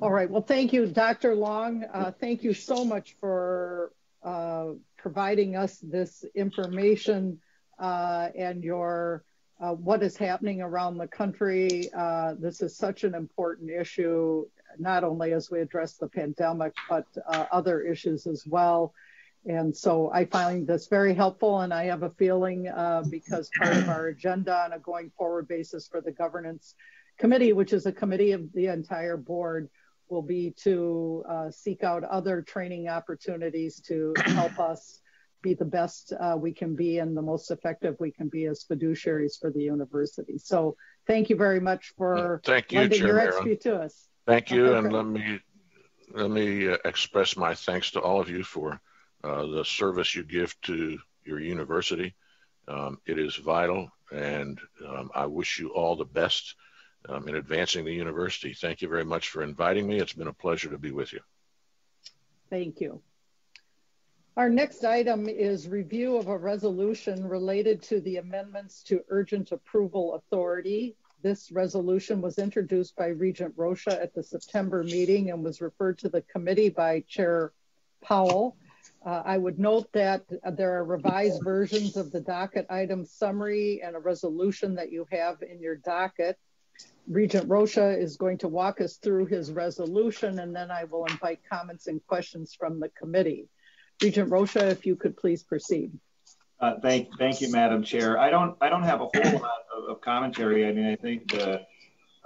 All right. Well, thank you, Dr. Long. Uh, thank you so much for uh, providing us this information and your uh, what is happening around the country. Uh, this is such an important issue, not only as we address the pandemic, but uh, other issues as well. And so I find this very helpful, and I have a feeling uh, because part of our agenda on a going forward basis for the governance committee, which is a committee of the entire board, will be to uh, seek out other training opportunities to help us be the best uh, we can be and the most effective we can be as fiduciaries for the university. So thank you very much for thank you, lending Chair your expertise to us. Thank you, okay, and let me let me uh, express my thanks to all of you for uh, the service you give to your university Um, it is vital, and um, I wish you all the best um, in advancing the university. Thank you very much for inviting me. It's been a pleasure to be with you. Thank you. Our next item is review of a resolution related to the amendments to urgent approval authority. This resolution was introduced by Regent Rosha at the September meeting and was referred to the committee by Chair Powell. Uh, I would note that there are revised versions of the docket item summary and a resolution that you have in your docket. Regent Rosha is going to walk us through his resolution and then I will invite comments and questions from the committee. Regent Rosha, if you could please proceed. Uh, thank, thank you, Madam Chair. I don't, I don't have a whole lot of, of commentary. I mean, I think the,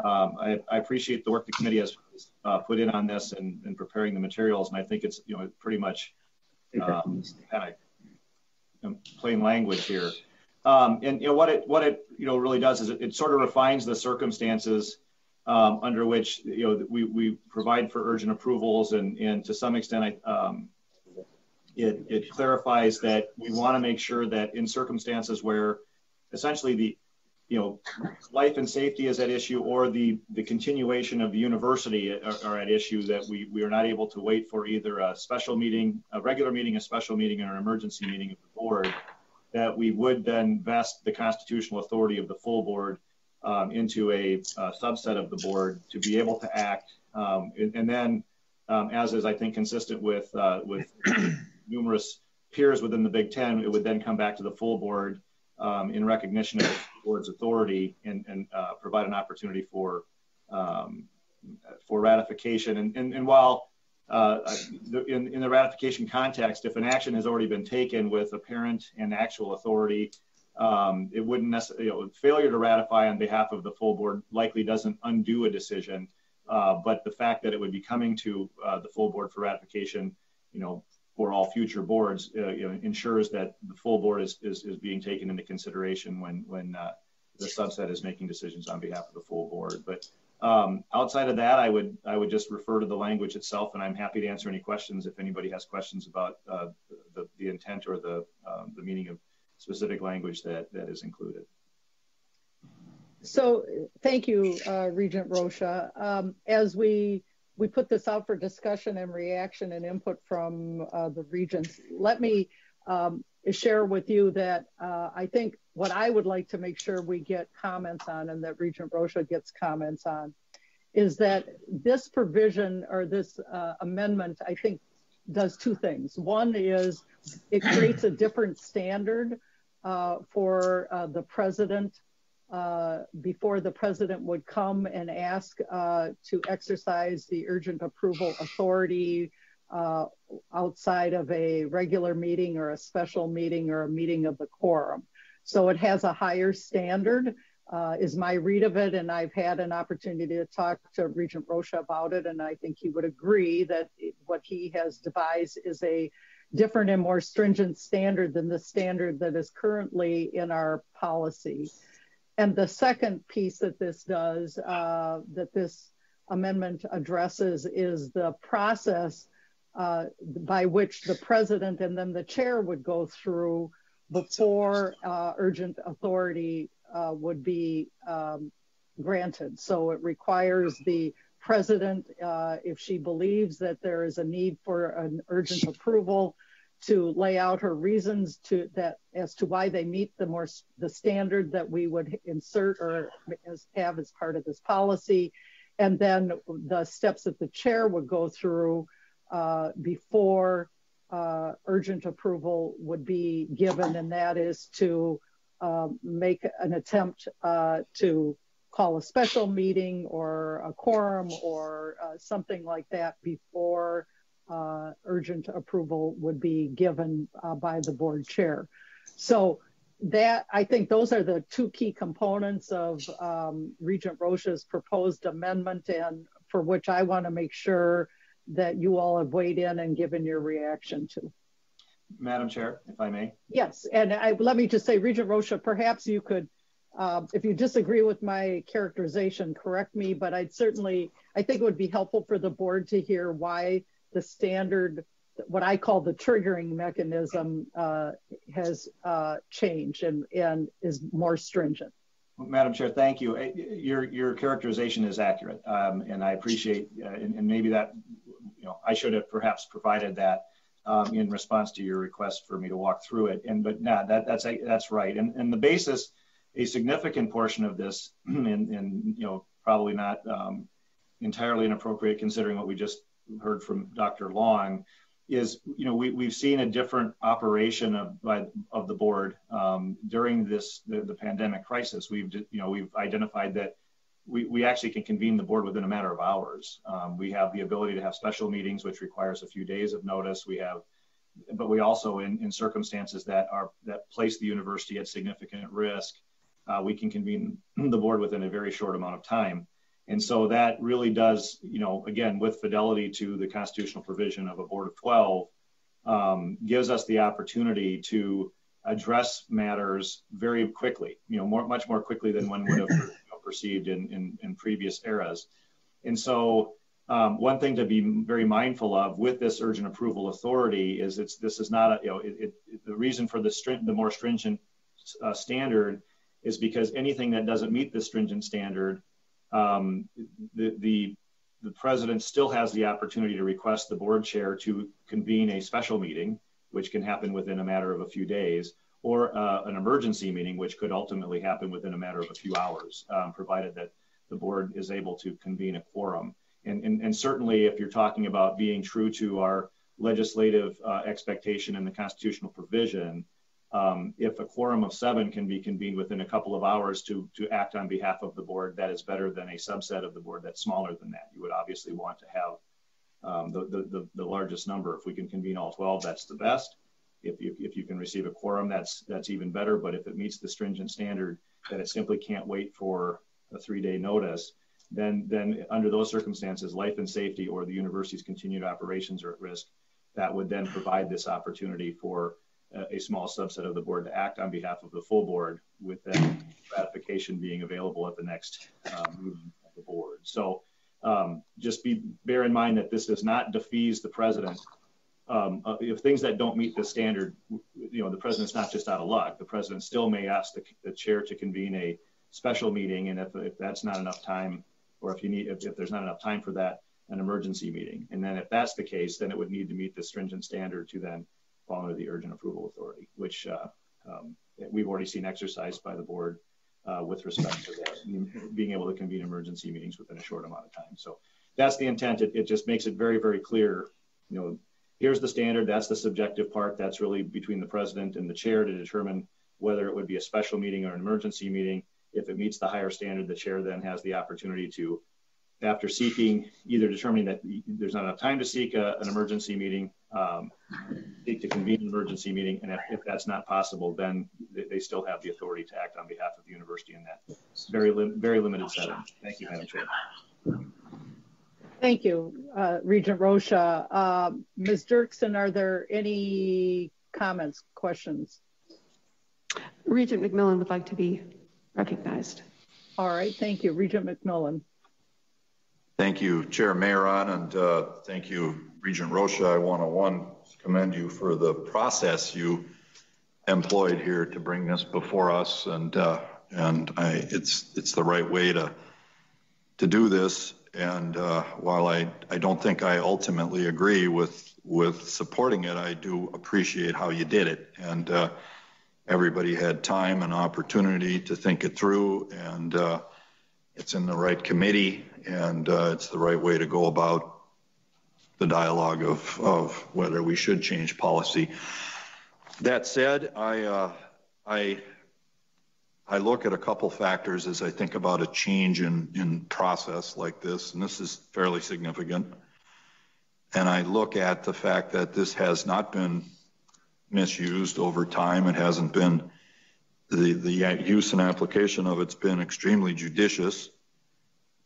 um, I, I, appreciate the work the committee has uh, put in on this and, and, preparing the materials, and I think it's, you know, pretty much um, kind of plain language here. Um, and you know what it what it you know really does is it, it sort of refines the circumstances um, under which you know we, we provide for urgent approvals and and to some extent I, um, it it clarifies that we want to make sure that in circumstances where essentially the you know life and safety is at issue or the the continuation of the university are, are, at issue that we we are not able to wait for either a special meeting a regular meeting a special meeting or an emergency meeting of the board that we would then vest the constitutional authority of the full board um, into a, a, subset of the board to be able to act um, and, and, then um, as is I think consistent with uh, with numerous peers within the Big Ten it would then come back to the full board um, in recognition of the board's authority and, and uh, provide an opportunity for um, for ratification. And, and, and while uh, in, in the ratification context, if an action has already been taken with apparent and actual authority, um, it wouldn't necessarily, you know, failure to ratify on behalf of the full board likely doesn't undo a decision. Uh, but the fact that it would be coming to uh, the full board for ratification, you know, for all future boards uh, you know, ensures that the full board is, is, is being taken into consideration when, when uh, the subset is making decisions on behalf of the full board. But um, outside of that, I would I would just refer to the language itself, and I'm happy to answer any questions if anybody has questions about uh, the, the intent or the, um, the meaning of specific language that, that is included. So thank you, uh, Regent Rosha. Um, as we we put this out for discussion and reaction and input from uh, the regents. Let me um, share with you that uh, I think what I would like to make sure we get comments on and that Regent Rosha gets comments on is that this provision or this uh, amendment, I think, does two things. One is it creates a different standard uh, for uh, the president before the president would come and ask uh, to exercise the urgent approval authority uh, outside of a regular meeting or a special meeting or a meeting of the quorum. So it has a higher standard uh, is my read of it. And I've had an opportunity to talk to Regent Rosha about it. And I think he would agree that what he has devised is a different and more stringent standard than the standard that is currently in our policy. And the second piece that this does, uh, that this amendment addresses, is the process uh, by which the president and then the chair would go through before uh, urgent authority uh, would be um, granted. So it requires the president, uh, if she believes that there is a need for an urgent approval, to lay out her reasons to that as to why they meet the more the standard that we would insert or have as part of this policy. And then the steps that the chair would go through uh, before uh, urgent approval would be given and that is to uh, make an attempt uh, to call a special meeting or a quorum or something like that before urgent approval would be given uh, by the board chair. So that I think those are the two key components of um, Regent Rosha's proposed amendment and for which I want to make sure that you all have weighed in and given your reaction to. Madam Chair, if I may. Yes, and I, let me just say, Regent Rosha, perhaps you could, uh, if you disagree with my characterization, correct me, but I'd certainly, I think it would be helpful for the board to hear why the standard what I call the triggering mechanism uh, has uh, changed and, and is more stringent. Madam Chair, thank you. Your your characterization is accurate, um, and I appreciate, uh, and, and, maybe that, you know, I should have perhaps provided that um, in response to your request for me to walk through it. And but nah, that that's that's right. And and the basis, a significant portion of this, and, and you know, probably not um, entirely inappropriate considering what we just heard from Dr. Long, is you know we, we've seen a different operation of by, of the board um, during this the, the, pandemic crisis. We've you know we've identified that we, we actually can convene the board within a matter of hours. Um, we have the ability to have special meetings, which requires a few days of notice. We have, but we also in, in circumstances that are that place the university at significant risk, uh, we can convene the board within a very short amount of time. And so that really does, you know, again, with fidelity to the constitutional provision of a board of 12, um, gives us the opportunity to address matters very quickly, you know, more, much more quickly than one would have you know, perceived in, in, in, previous eras. And so um, one thing to be very mindful of with this urgent approval authority is it's this is not a, you know, it, it, the reason for the, the more stringent uh, standard is because anything that doesn't meet the stringent standard the, the, the president still has the opportunity to request the board chair to convene a special meeting, which can happen within a matter of a few days, or uh, an emergency meeting, which could ultimately happen within a matter of a few hours, um, provided that the board is able to convene a quorum. And, and, and, certainly, if you're talking about being true to our legislative uh, expectation and the constitutional provision, um, if a quorum of seven can be convened within a couple of hours to, to act on behalf of the board, that is better than a subset of the board that's smaller than that. You would obviously want to have um, the, the, the, largest number. If we can convene all 12, that's the best. If you, if you can receive a quorum, that's, that's even better. But if it meets the stringent standard that it simply can't wait for a three-day notice, then, then under those circumstances, life and safety or the university's continued operations are at risk. That would then provide this opportunity for a small subset of the board to act on behalf of the full board with that ratification being available at the next um, meeting of the board. So um, just be bear in mind that this does not defease the president. Um, uh, if things that don't meet the standard, you know, the president's not just out of luck. The president still may ask the, the chair to convene a special meeting, and if, if that's not enough time, or if you need, if, if there's not enough time for that, an emergency meeting. And then if that's the case, then it would need to meet the stringent standard to then under the urgent approval authority, which uh, um, we've already seen exercised by the board uh, with respect to that, being able to convene emergency meetings within a short amount of time. So that's the intent. It, it just makes it very, very clear, you know, here's the standard, that's the subjective part. That's really between the president and the chair to determine whether it would be a special meeting or an emergency meeting. If it meets the higher standard, the chair then has the opportunity to, after seeking, either determining that there's not enough time to seek a, an emergency meeting um, seek to convene an emergency meeting, and if, if that's not possible, then they, they, still have the authority to act on behalf of the university in that very li very limited setting. Thank you, Madam Chair. Thank you, uh, Regent Rosha. Uh, Ms. Dirksen, are there any comments, questions? Regent McMillan would like to be recognized. All right, thank you. Regent McMillan. Thank you, Chair Mayeron, and uh, thank you, Regent Rosha. I want to one commend you for the process you employed here to bring this before us, and uh, and I, it's it's the right way to to do this. And uh, while I I don't think I ultimately agree with with supporting it, I do appreciate how you did it, and uh, everybody had time and opportunity to think it through, and uh, it's in the right committee and uh, it's the right way to go about the dialogue of, of whether we should change policy. That said, I, uh, I, I look at a couple factors as I think about a change in, in process like this, and this is fairly significant. And I look at the fact that this has not been misused over time. It hasn't been, the, the use and application of it's been extremely judicious.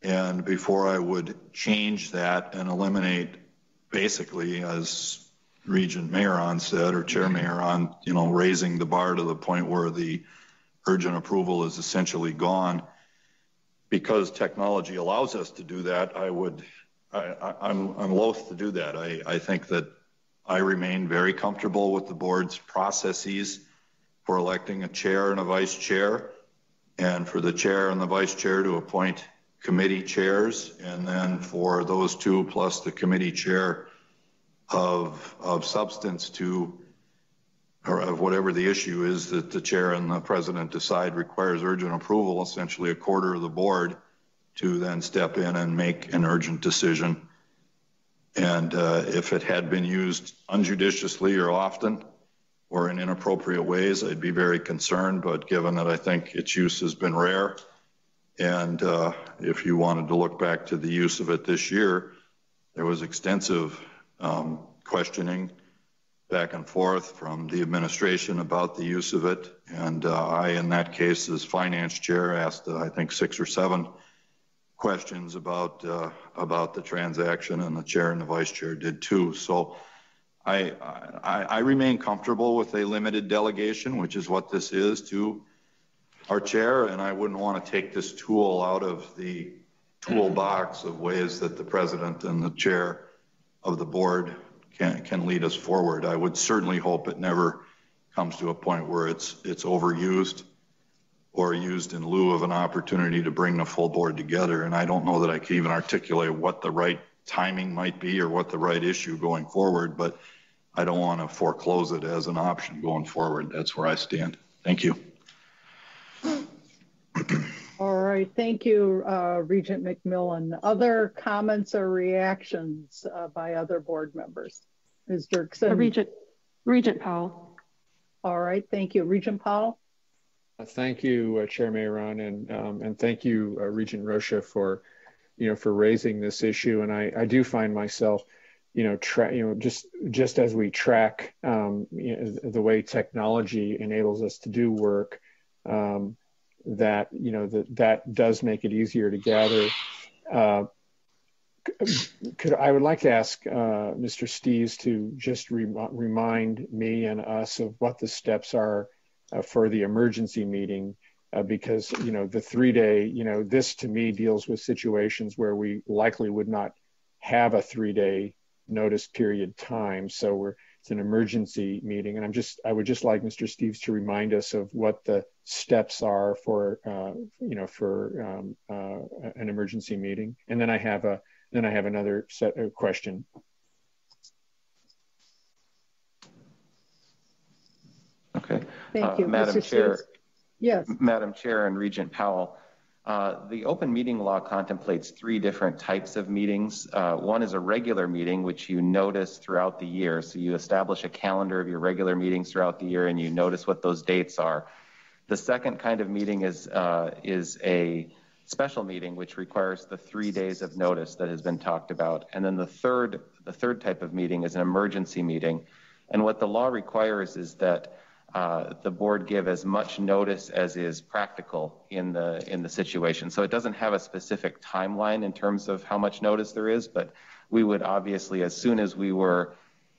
And before I would change that and eliminate basically, as Regent Mayeron said, or Chair Mayeron, you know, raising the bar to the point where the urgent approval is essentially gone. Because technology allows us to do that, I would, I, am I'm, I'm loath to do that. I, I think that I remain very comfortable with the board's processes for electing a chair and a vice chair, and for the chair and the vice chair to appoint committee chairs, and then for those two plus the committee chair of, of substance to, or of whatever the issue is that the chair and the president decide requires urgent approval, essentially a quarter of the board to then step in and make an urgent decision. And uh, if it had been used unjudiciously or often or in inappropriate ways, I'd be very concerned. But given that I think its use has been rare, and uh, if you wanted to look back to the use of it this year, there was extensive um, questioning back and forth from the administration about the use of it. And uh, I, in that case, as finance chair, asked, uh, I think, six or seven questions about uh, about the transaction, and the chair and the vice chair did too. So I, I, I remain comfortable with a limited delegation, which is what this is to our chair, and I wouldn't want to take this tool out of the toolbox of ways that the president and the chair of the board can can lead us forward. I would certainly hope it never comes to a point where it's it's overused or used in lieu of an opportunity to bring the full board together. And I don't know that I can even articulate what the right timing might be or what the right issue going forward, but I don't want to foreclose it as an option going forward. That's where I stand. Thank you. All right, thank you, uh, Regent McMillan. Other comments or reactions uh, by other board members? Ms. Dirksen. Uh, Regent, Regent Powell. All right, thank you. Regent Powell? Thank you, uh, Chair Mayeron, and um, and thank you, uh, Regent Rosha, for you know for raising this issue. And I, I do find myself, you know, tra- you know, just just as we track um, you know, the way technology enables us to do work, um, that you know that that does make it easier to gather. Uh, could I would like to ask uh, Mr. Steeves to just re- remind me and us of what the steps are uh, for the emergency meeting because you know the three day you know this to me deals with situations where we likely would not have a three day notice period time so we're it's an emergency meeting and i'm just i would just like mr steeves to remind us of what the steps are for uh, you know for um, uh, an emergency meeting and then i have a then i have another set of question Okay. Thank uh, you. Madam Mr. Chair. Yes. Madam Chair and Regent Powell, uh, the open meeting law contemplates three different types of meetings. Uh, one is a regular meeting, which you notice throughout the year. So you establish a calendar of your regular meetings throughout the year and you notice what those dates are. The second kind of meeting is, uh, is a special meeting, which requires the three days of notice that has been talked about. And then the third, the third type of meeting is an emergency meeting. And what the law requires is that uh, the board give as much notice as is practical in the in the situation. So it doesn't have a specific timeline in terms of how much notice there is, but we would obviously, as soon as we were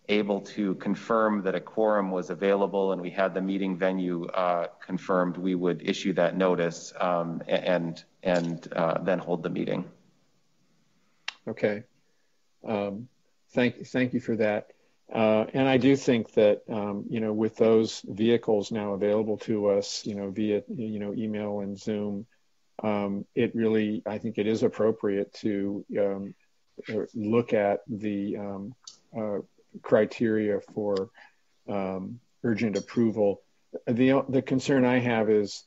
able to confirm that a quorum was available and we had the meeting venue uh, confirmed, we would issue that notice um, and and uh, then hold the meeting. Okay. Um, thank thank you for that. Uh, and I do think that um, you know with those vehicles now available to us, you know via you know email and Zoom, um, it really I think it is appropriate to um, look at the um, uh, criteria for um, urgent approval. The the concern I have is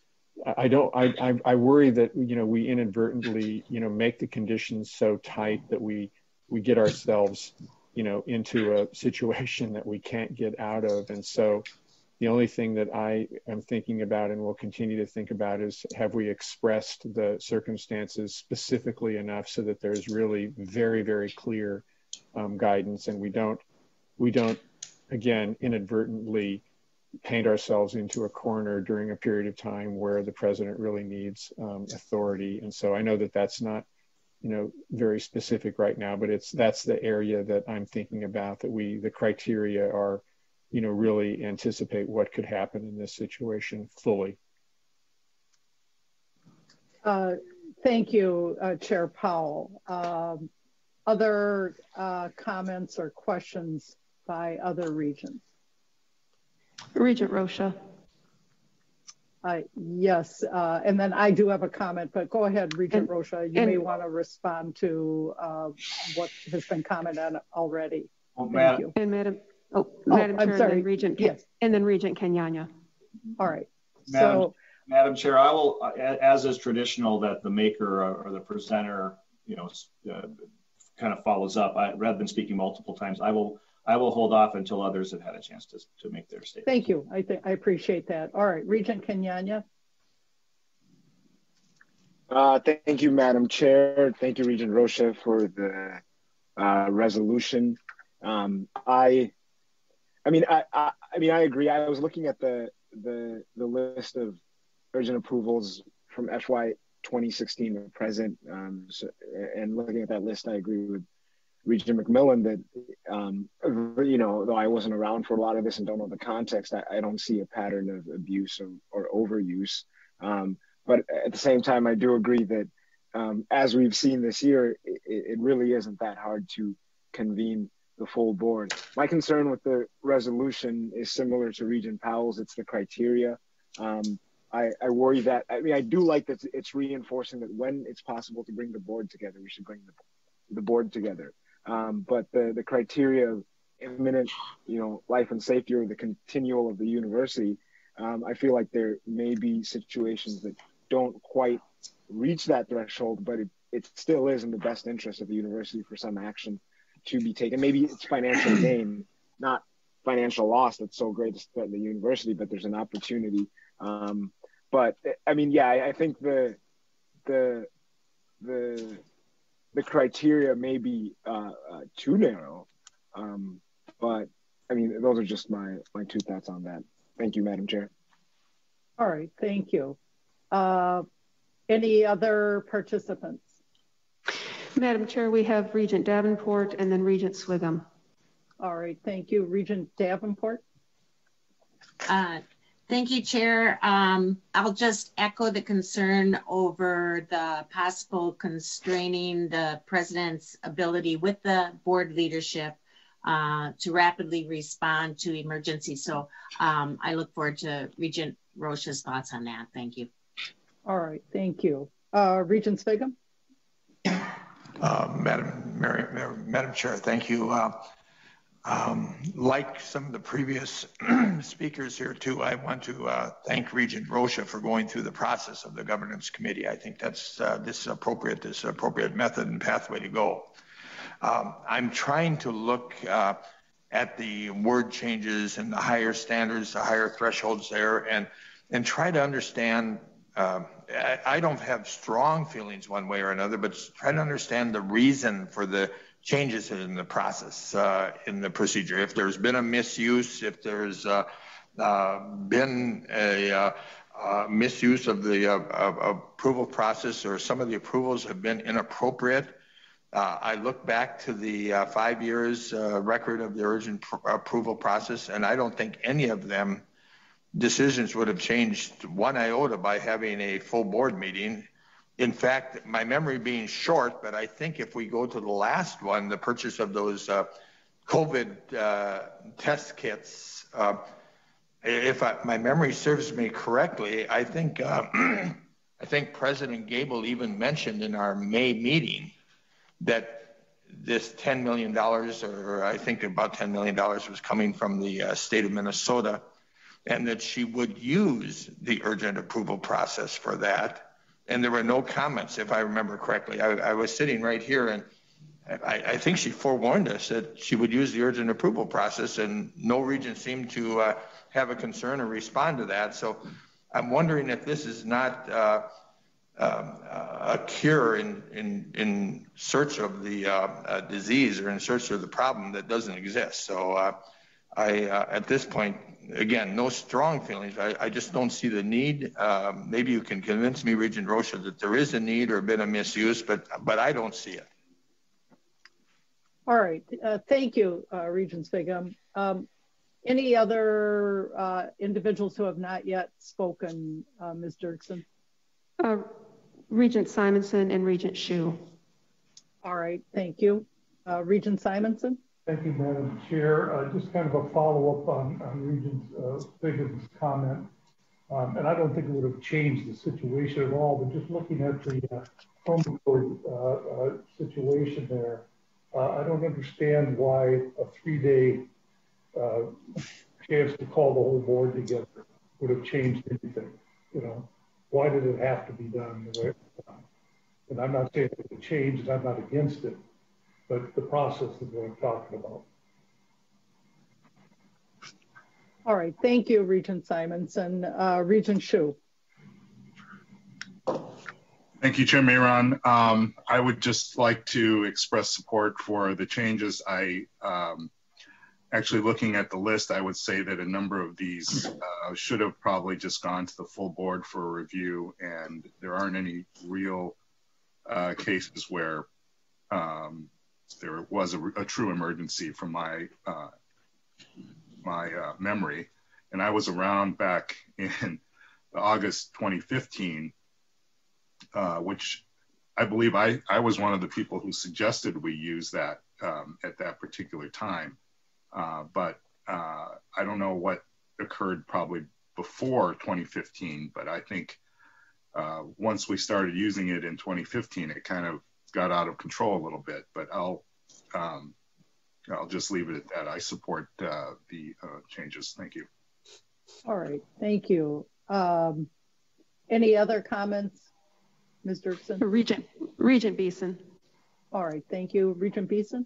I don't I, I worry that you know we inadvertently you know make the conditions so tight that we we get ourselves you know, into a situation that we can't get out of. And so the only thing that I am thinking about and will continue to think about is have we expressed the circumstances specifically enough so that there's really very, very clear um, guidance and we don't, we don't, again, inadvertently paint ourselves into a corner during a period of time where the president really needs um, authority. And so I know that that's not you know very specific right now but it's that's the area that i'm thinking about that we the criteria are you know really anticipate what could happen in this situation fully uh, thank you uh, chair powell um, other uh, comments or questions by other regions? Regent Rosha. Uh, yes, uh, and then I do have a comment, but go ahead, Regent and, Rosha. You and, may want to respond to uh, what has been commented already. Oh, Thank you. And Madam, oh, oh Madam Chair, I'm sorry. And then Regent, yes. and then Regent Kenyanya. All right. Madam, so, Madam Chair, I will, as is traditional, that the maker or the presenter, you know, uh, kind of follows up. I, rather than speaking multiple times, I will I will hold off until others have had a chance to, to make their statement. Thank you. I, th- I appreciate that. All right, Regent Kenyanya. Uh, thank you, Madam Chair. Thank you, Regent Rosha, for the uh, resolution. Um, I, I mean, I, I, I, mean, I agree. I was looking at the the the list of urgent approvals from FY 2016 to present, um, so, and looking at that list, I agree with Regent McMillan that, um, you know, though I wasn't around for a lot of this and don't know the context, I, I don't see a pattern of abuse or, or overuse. Um, but at the same time, I do agree that um, as we've seen this year, it, it, really isn't that hard to convene the full board. My concern with the resolution is similar to Regent Powell's. It's the criteria. Um, I, I, worry that, I mean, I do like that it's reinforcing that when it's possible to bring the board together, we should bring the, the board together. Um, but the, the criteria of imminent, you know, life and safety or the continual of the university, um, I feel like there may be situations that don't quite reach that threshold, but it, it still is in the best interest of the university for some action to be taken. Maybe it's financial gain, not financial loss that's so great to threaten the university, but there's an opportunity. Um, but I mean, yeah, I, I think the the the the criteria may be uh, uh, too narrow. Um, but I mean, those are just my my two thoughts on that. Thank you, Madam Chair. All right, thank you. Uh, any other participants? Madam Chair, we have Regent Davenport and then Regent Sviggum. All right, thank you. Regent Davenport. Uh, Thank you, Chair. Um, I'll just echo the concern over the possible constraining the president's ability with the board leadership uh, to rapidly respond to emergencies. So um, I look forward to Regent Rosha's thoughts on that. Thank you. All right, thank you. Uh, Regent Sviggum. Uh, Madam, Mary, Madam Chair, thank you. Um, like some of the previous speakers here too, I want to uh, thank Regent Rosha for going through the process of the governance committee. I think that's uh, this is appropriate, this is appropriate method and pathway to go. Um, I'm trying to look uh, at the word changes and the higher standards, the higher thresholds there, and and try to understand. Um, I, I don't have strong feelings one way or another, but try to understand the reason for the changes in the process, uh, in the procedure. If there's been a misuse, if there's uh, uh, been a uh, uh, misuse of the uh, approval process or some of the approvals have been inappropriate. I look back to the five years record of the urgent pr approval process, and I don't think any of them decisions would have changed one iota by having a full board meeting in fact, my memory being short, but I think if we go to the last one, the purchase of those uh, COVID uh, test kits, uh, if I, my memory serves me correctly, I think uh, I think President Gabel even mentioned in our May meeting that this $10 million, or I think about $10 million, was coming from the uh, state of Minnesota, and that she would use the urgent approval process for that and there were no comments, if I remember correctly. I, I was sitting right here, and I, I, think she forewarned us that she would use the urgent approval process, and no region seemed to uh, have a concern or respond to that. So I'm wondering if this is not uh, um, a cure in, in, in search of the uh, disease or in search of the problem that doesn't exist. So uh, I, uh, at this point, again, no strong feelings. I, I just don't see the need. Um, maybe you can convince me, Regent Rosha, that there is a need or a bit of misuse, but but I don't see it. All right. Uh, thank you, uh, Regent Sviggum. Um, any other uh, individuals who have not yet spoken, uh, Ms. Dirksen? Uh, Regent Simonson and Regent Hsu. All right. Thank you. Uh, Regent Simonson? Thank you, Madam Chair. Uh, just kind of a follow-up on, on Regent's uh, comment. Um, and I don't think it would have changed the situation at all, but just looking at the uh, home code uh, uh, situation there, uh, I don't understand why a three-day uh, chance to call the whole board together would have changed anything. You know, why did it have to be done? And I'm not saying it would change, and I'm not against it, but the process is what I'm talking about. All right, thank you, Regent Simonson. Uh, Regent Hsu. Thank you, Chair Mayeron. Um, I would just like to express support for the changes. I um, actually looking at the list, I would say that a number of these uh, should have probably just gone to the full board for a review, and there aren't any real uh, cases where um, there was a, a, true emergency from my uh, my uh, memory. And I was around back in August 2015, uh, which I believe I, I was one of the people who suggested we use that um, at that particular time. Uh, but uh, I don't know what occurred probably before 2015, but I think uh, once we started using it in 2015, it kind of got out of control a little bit. But I'll um, I'll just leave it at that. I support uh, the uh, changes. Thank you. All right, thank you. Um, any other comments, Ms. Dirksen? Regent, Regent Beeson. All right, thank you. Regent Beeson?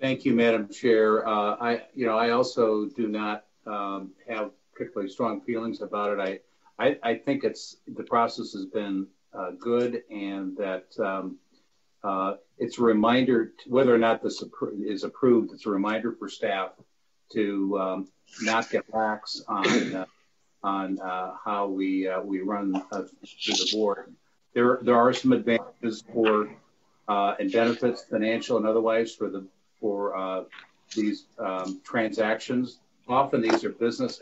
Thank you, Madam Chair. Uh, I, you know, I also do not um, have particularly strong feelings about it. I, I, I think it's the process has been uh, good and that um, uh, it's a reminder, whether or not this is approved, it's a reminder for staff to um, not get lax on uh, on uh, how we uh, we run uh, the board. There there are some advantages for and benefits, financial and otherwise, for the for these um, transactions. Often these are business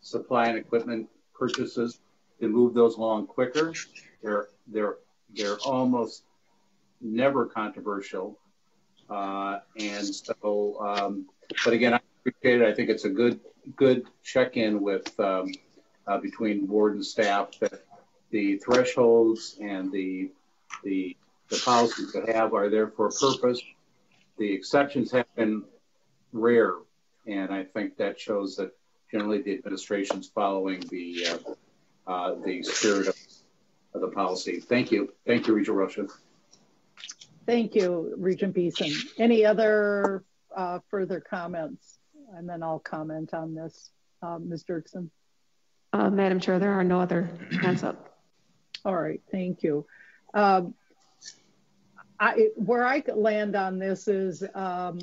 supply and equipment purchases to move those along quicker. They're they're they're almost never controversial. Uh, and so, um, but again, I appreciate it. I think it's a good, good check-in with um, uh, between board and staff that the thresholds and the the the policies that have are there for a purpose. The exceptions have been rare, and I think that shows that generally the administration's following the uh, uh, the spirit of, of, the policy. Thank you. Thank you, Regent Rosha. Thank you, Regent Beeson. Any other uh, further comments? And then I'll comment on this. Uh, Ms. Dirksen. Uh, Madam Chair, there are no other hands up. All right, thank you. Um, I, where I land on this is, um,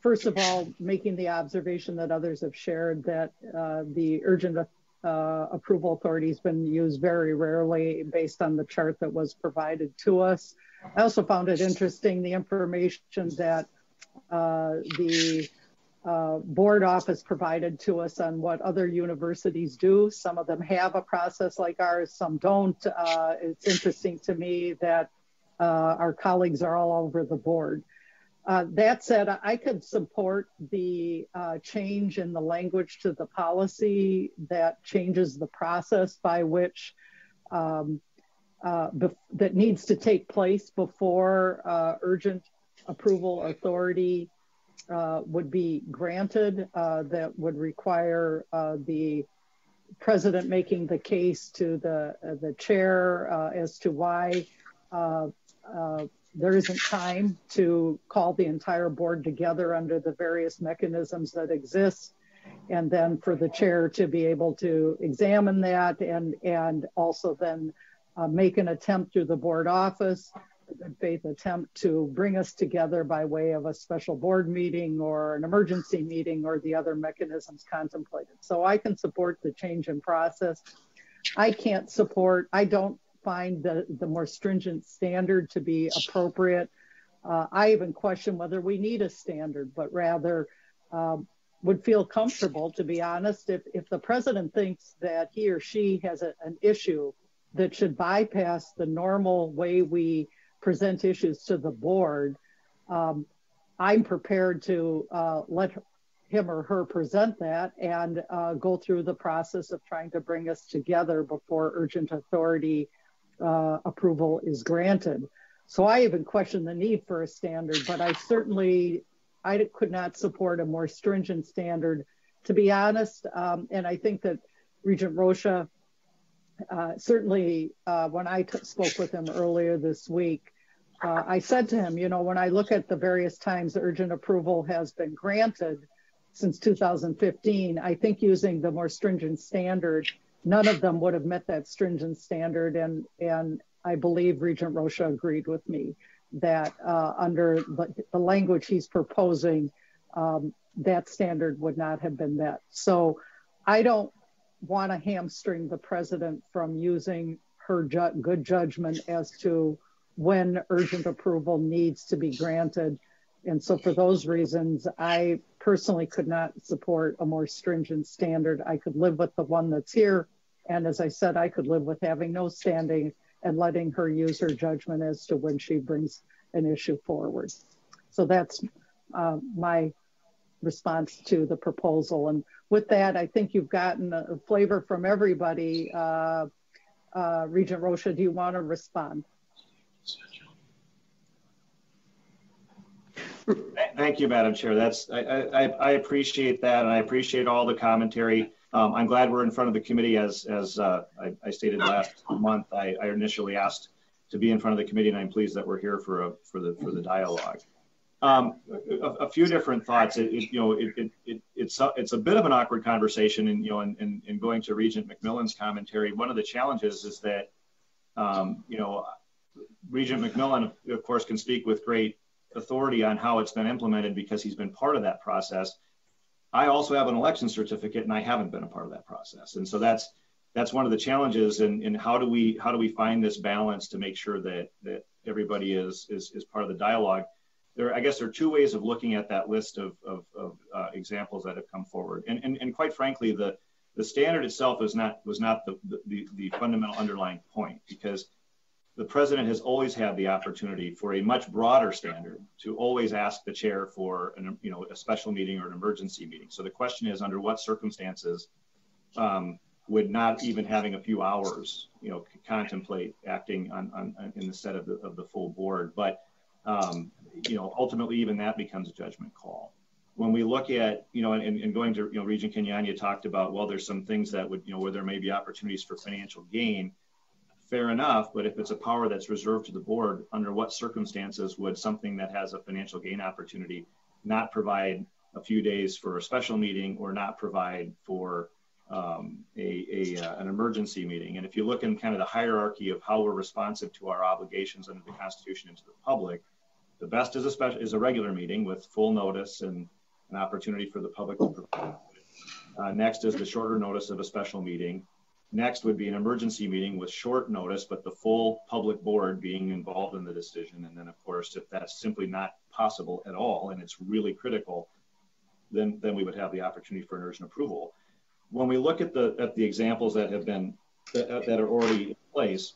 first of all, making the observation that others have shared that uh, the urgent uh, approval authority has been used very rarely based on the chart that was provided to us. I also found it interesting the information that uh, the uh, board office provided to us on what other universities do. Some of them have a process like ours, some don't. Uh, it's interesting to me that uh, our colleagues are all over the board. Uh, that said, I could support the uh, change in the language to the policy that changes the process by which um, uh, that needs to take place before urgent approval authority would be granted that would require the president making the case to the the chair as to why there isn't time to call the entire board together under the various mechanisms that exist and then for the chair to be able to examine that and and also then uh, make an attempt through the board office, a good faith attempt to bring us together by way of a special board meeting or an emergency meeting or the other mechanisms contemplated. So I can support the change in process. I can't support, I don't find the, the more stringent standard to be appropriate. Uh, I even question whether we need a standard, but rather um, would feel comfortable, to be honest, if, if the president thinks that he or she has a, an issue that should bypass the normal way we present issues to the board. Um, I'm prepared to uh, let him or her present that and uh, go through the process of trying to bring us together before urgent authority uh, approval is granted. So I even question the need for a standard, but I certainly I could not support a more stringent standard, to be honest. Um, and I think that Regent Rosha, uh, certainly uh, when I spoke with him earlier this week, uh, I said to him, you know, when I look at the various times urgent approval has been granted since 2015, I think using the more stringent standard, none of them would have met that stringent standard. And, and I believe Regent Rosha agreed with me that uh, under the, language he's proposing, um, that standard would not have been met. So I don't want to hamstring the president from using her good judgment as to when urgent approval needs to be granted. And so for those reasons, I personally could not support a more stringent standard. I could live with the one that's here. And as I said, I could live with having no standing and letting her use her judgment as to when she brings an issue forward. So that's uh, my response to the proposal. And with that, I think you've gotten a flavor from everybody. Uh, uh, Regent Rosha, do you want to respond? Thank you, Madam Chair. That's I, I, I, appreciate that, and I appreciate all the commentary. Um, I'm glad we're in front of the committee. As as uh, I, I, stated last month, I, initially asked to be in front of the committee, and I'm pleased that we're here for a, for the for the dialogue. Um, a, a, few different thoughts. It, it you know it, it, it, it's a, it's a bit of an awkward conversation, and you know, in, in, in going to Regent McMillan's commentary, one of the challenges is that um, you know Regent McMillan, of course, can speak with great authority on how it's been implemented because he's been part of that process. I also have an election certificate and I haven't been a part of that process. And so that's that's one of the challenges in how do we how do we find this balance to make sure that that everybody is is, is part of the dialogue. There, I guess there are two ways of looking at that list of, of, of uh, examples that have come forward. And, and, and quite frankly, the, the standard itself is not was not the, the, the fundamental underlying point because the president has always had the opportunity for a much broader standard to always ask the chair for an, you know, a special meeting or an emergency meeting. So the question is under what circumstances um, would not even having a few hours, you know, contemplate acting on, on, in the set of the, of the full board. But, um, you know, ultimately even that becomes a judgment call. When we look at, you know, and, and going to, you know, Regent Kenyanya talked about, well, there's some things that would, you know, where there may be opportunities for financial gain fair enough, but if it's a power that's reserved to the board, under what circumstances would something that has a financial gain opportunity not provide a few days for a special meeting or not provide for um, a, a uh, an emergency meeting? And if you look in kind of the hierarchy of how we're responsive to our obligations under the Constitution and to the public, the best is a special is a regular meeting with full notice and an opportunity for the public to uh, next is the shorter notice of a special meeting. Next would be an emergency meeting with short notice, but the full public board being involved in the decision. And then, of course, if that's simply not possible at all and it's really critical, then, then we would have the opportunity for an urgent approval. When we look at the at the examples that have been that, that are already in place,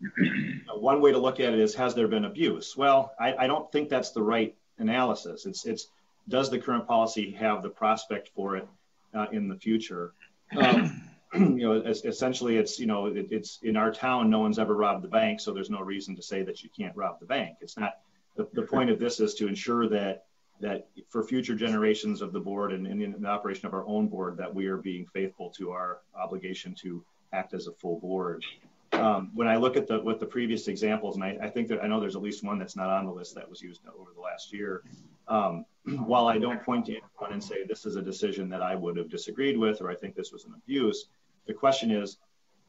one way to look at it is has there been abuse? Well, I, I don't think that's the right analysis. It's it's does the current policy have the prospect for it uh, in the future? Um, you know, essentially it's, you know, it, it's in our town, no one's ever robbed the bank. So there's no reason to say that you can't rob the bank. It's not, the, the point of this is to ensure that, that for future generations of the board and, and in the operation of our own board, that we are being faithful to our obligation to act as a full board. Um, when I look at the with the previous examples, and I, I, think that I know there's at least one that's not on the list that was used over the last year. Um, while I don't point to anyone and say this is a decision that I would have disagreed with, or I think this was an abuse, the question is,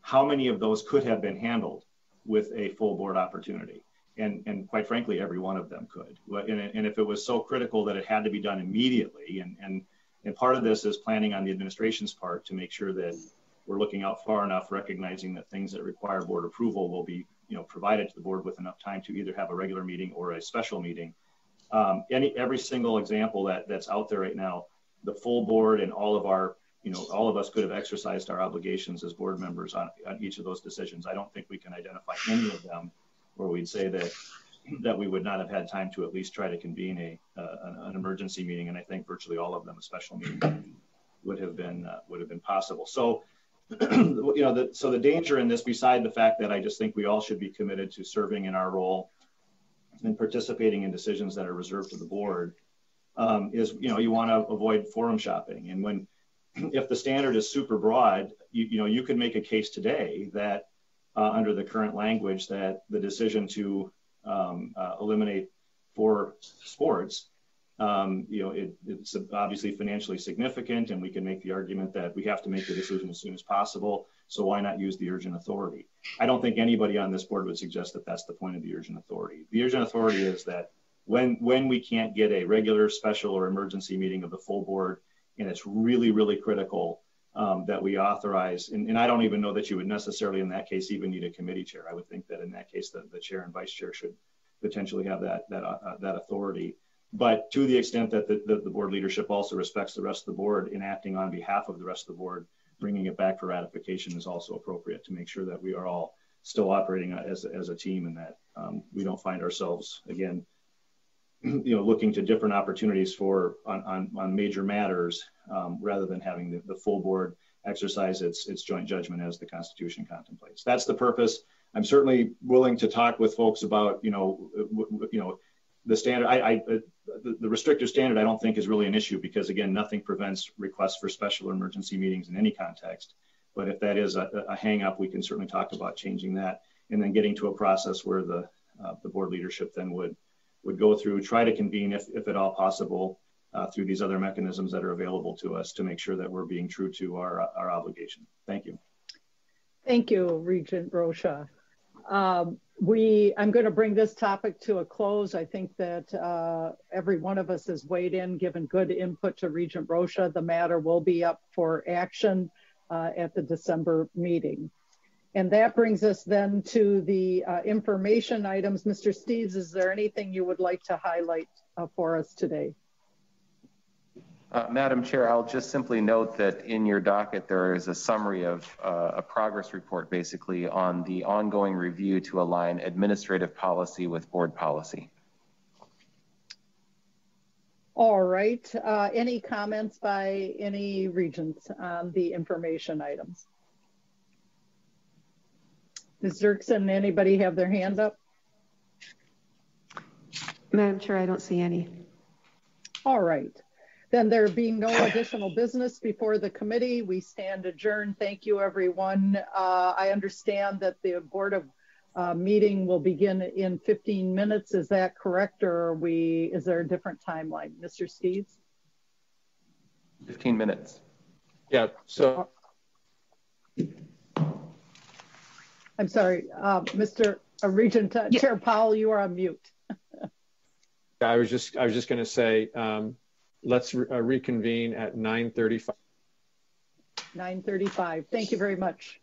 how many of those could have been handled with a full board opportunity? And, and quite frankly, every one of them could. And, if it was so critical that it had to be done immediately, and, and, and part of this is planning on the administration's part to make sure that we're looking out far enough, recognizing that things that require board approval will be you know, provided to the board with enough time to either have a regular meeting or a special meeting. Um, any, every single example that, that's out there right now, the full board and all of our you know, all of us could have exercised our obligations as board members on, on each of those decisions. I don't think we can identify any of them where we'd say that that we would not have had time to at least try to convene a uh, an emergency meeting, and I think virtually all of them a special meeting would have been uh, would have been possible. So, you know, the, so the danger in this, beside the fact that I just think we all should be committed to serving in our role and participating in decisions that are reserved to the board, um, is you know you want to avoid forum shopping, and when if the standard is super broad, you, you know you could make a case today that uh, under the current language that the decision to um, uh, eliminate four sports um, you know, it, it's obviously financially significant, and we can make the argument that we have to make the decision as soon as possible. So why not use the urgent authority? I don't think anybody on this board would suggest that that's the point of the urgent authority. The urgent authority is that when when we can't get a regular, special, or emergency meeting of the full board, and it's really, really critical um, that we authorize. And, and, I don't even know that you would necessarily, in that case, even need a committee chair. I would think that in that case, the, the chair and vice chair should potentially have that that uh, that authority. But to the extent that the, the, the, board leadership also respects the rest of the board in acting on behalf of the rest of the board, bringing it back for ratification is also appropriate to make sure that we are all still operating as, as a team and that um, we don't find ourselves, again, you know, looking to different opportunities for on, on, on major matters um, rather than having the, the full board exercise its, its joint judgment as the Constitution contemplates. That's the purpose. I'm certainly willing to talk with folks about, you know, you know, the standard, I, I the, the restrictive standard, I don't think is really an issue because again, nothing prevents requests for special or emergency meetings in any context. But if that is a, a hang up, we can certainly talk about changing that and then getting to a process where the, uh, the board leadership then would, would go through, try to convene if, if at all possible uh, through these other mechanisms that are available to us to make sure that we're being true to our, our obligation. Thank you. Thank you, Regent Rosha. Um, we, I'm going to bring this topic to a close. I think that uh, every one of us has weighed in, given good input to Regent Rosha. The matter will be up for action uh, at the December meeting. And that brings us then to the uh, information items. Mr. Steeves, is there anything you would like to highlight uh, for us today? Uh, Madam Chair, I'll just simply note that in your docket there is a summary of a progress report basically on the ongoing review to align administrative policy with board policy. All right. Uh, any comments by any regents on the information items? Ms. Dirksen, anybody have their hand up? Madam Chair, I don't see any. All right. Then there being no additional business before the committee, we stand adjourned. Thank you, everyone. Uh, I understand that the Board of uh, meeting will begin in 15 minutes. Is that correct, or are we? Is there a different timeline, Mr. Steeves? 15 minutes. Yeah. So. I'm sorry, um, Mr. Uh, Regent. Uh, Chair Powell, you are on mute. I was just I was just going to say um, let's uh, reconvene at 9:35. 9:35. Thank you very much.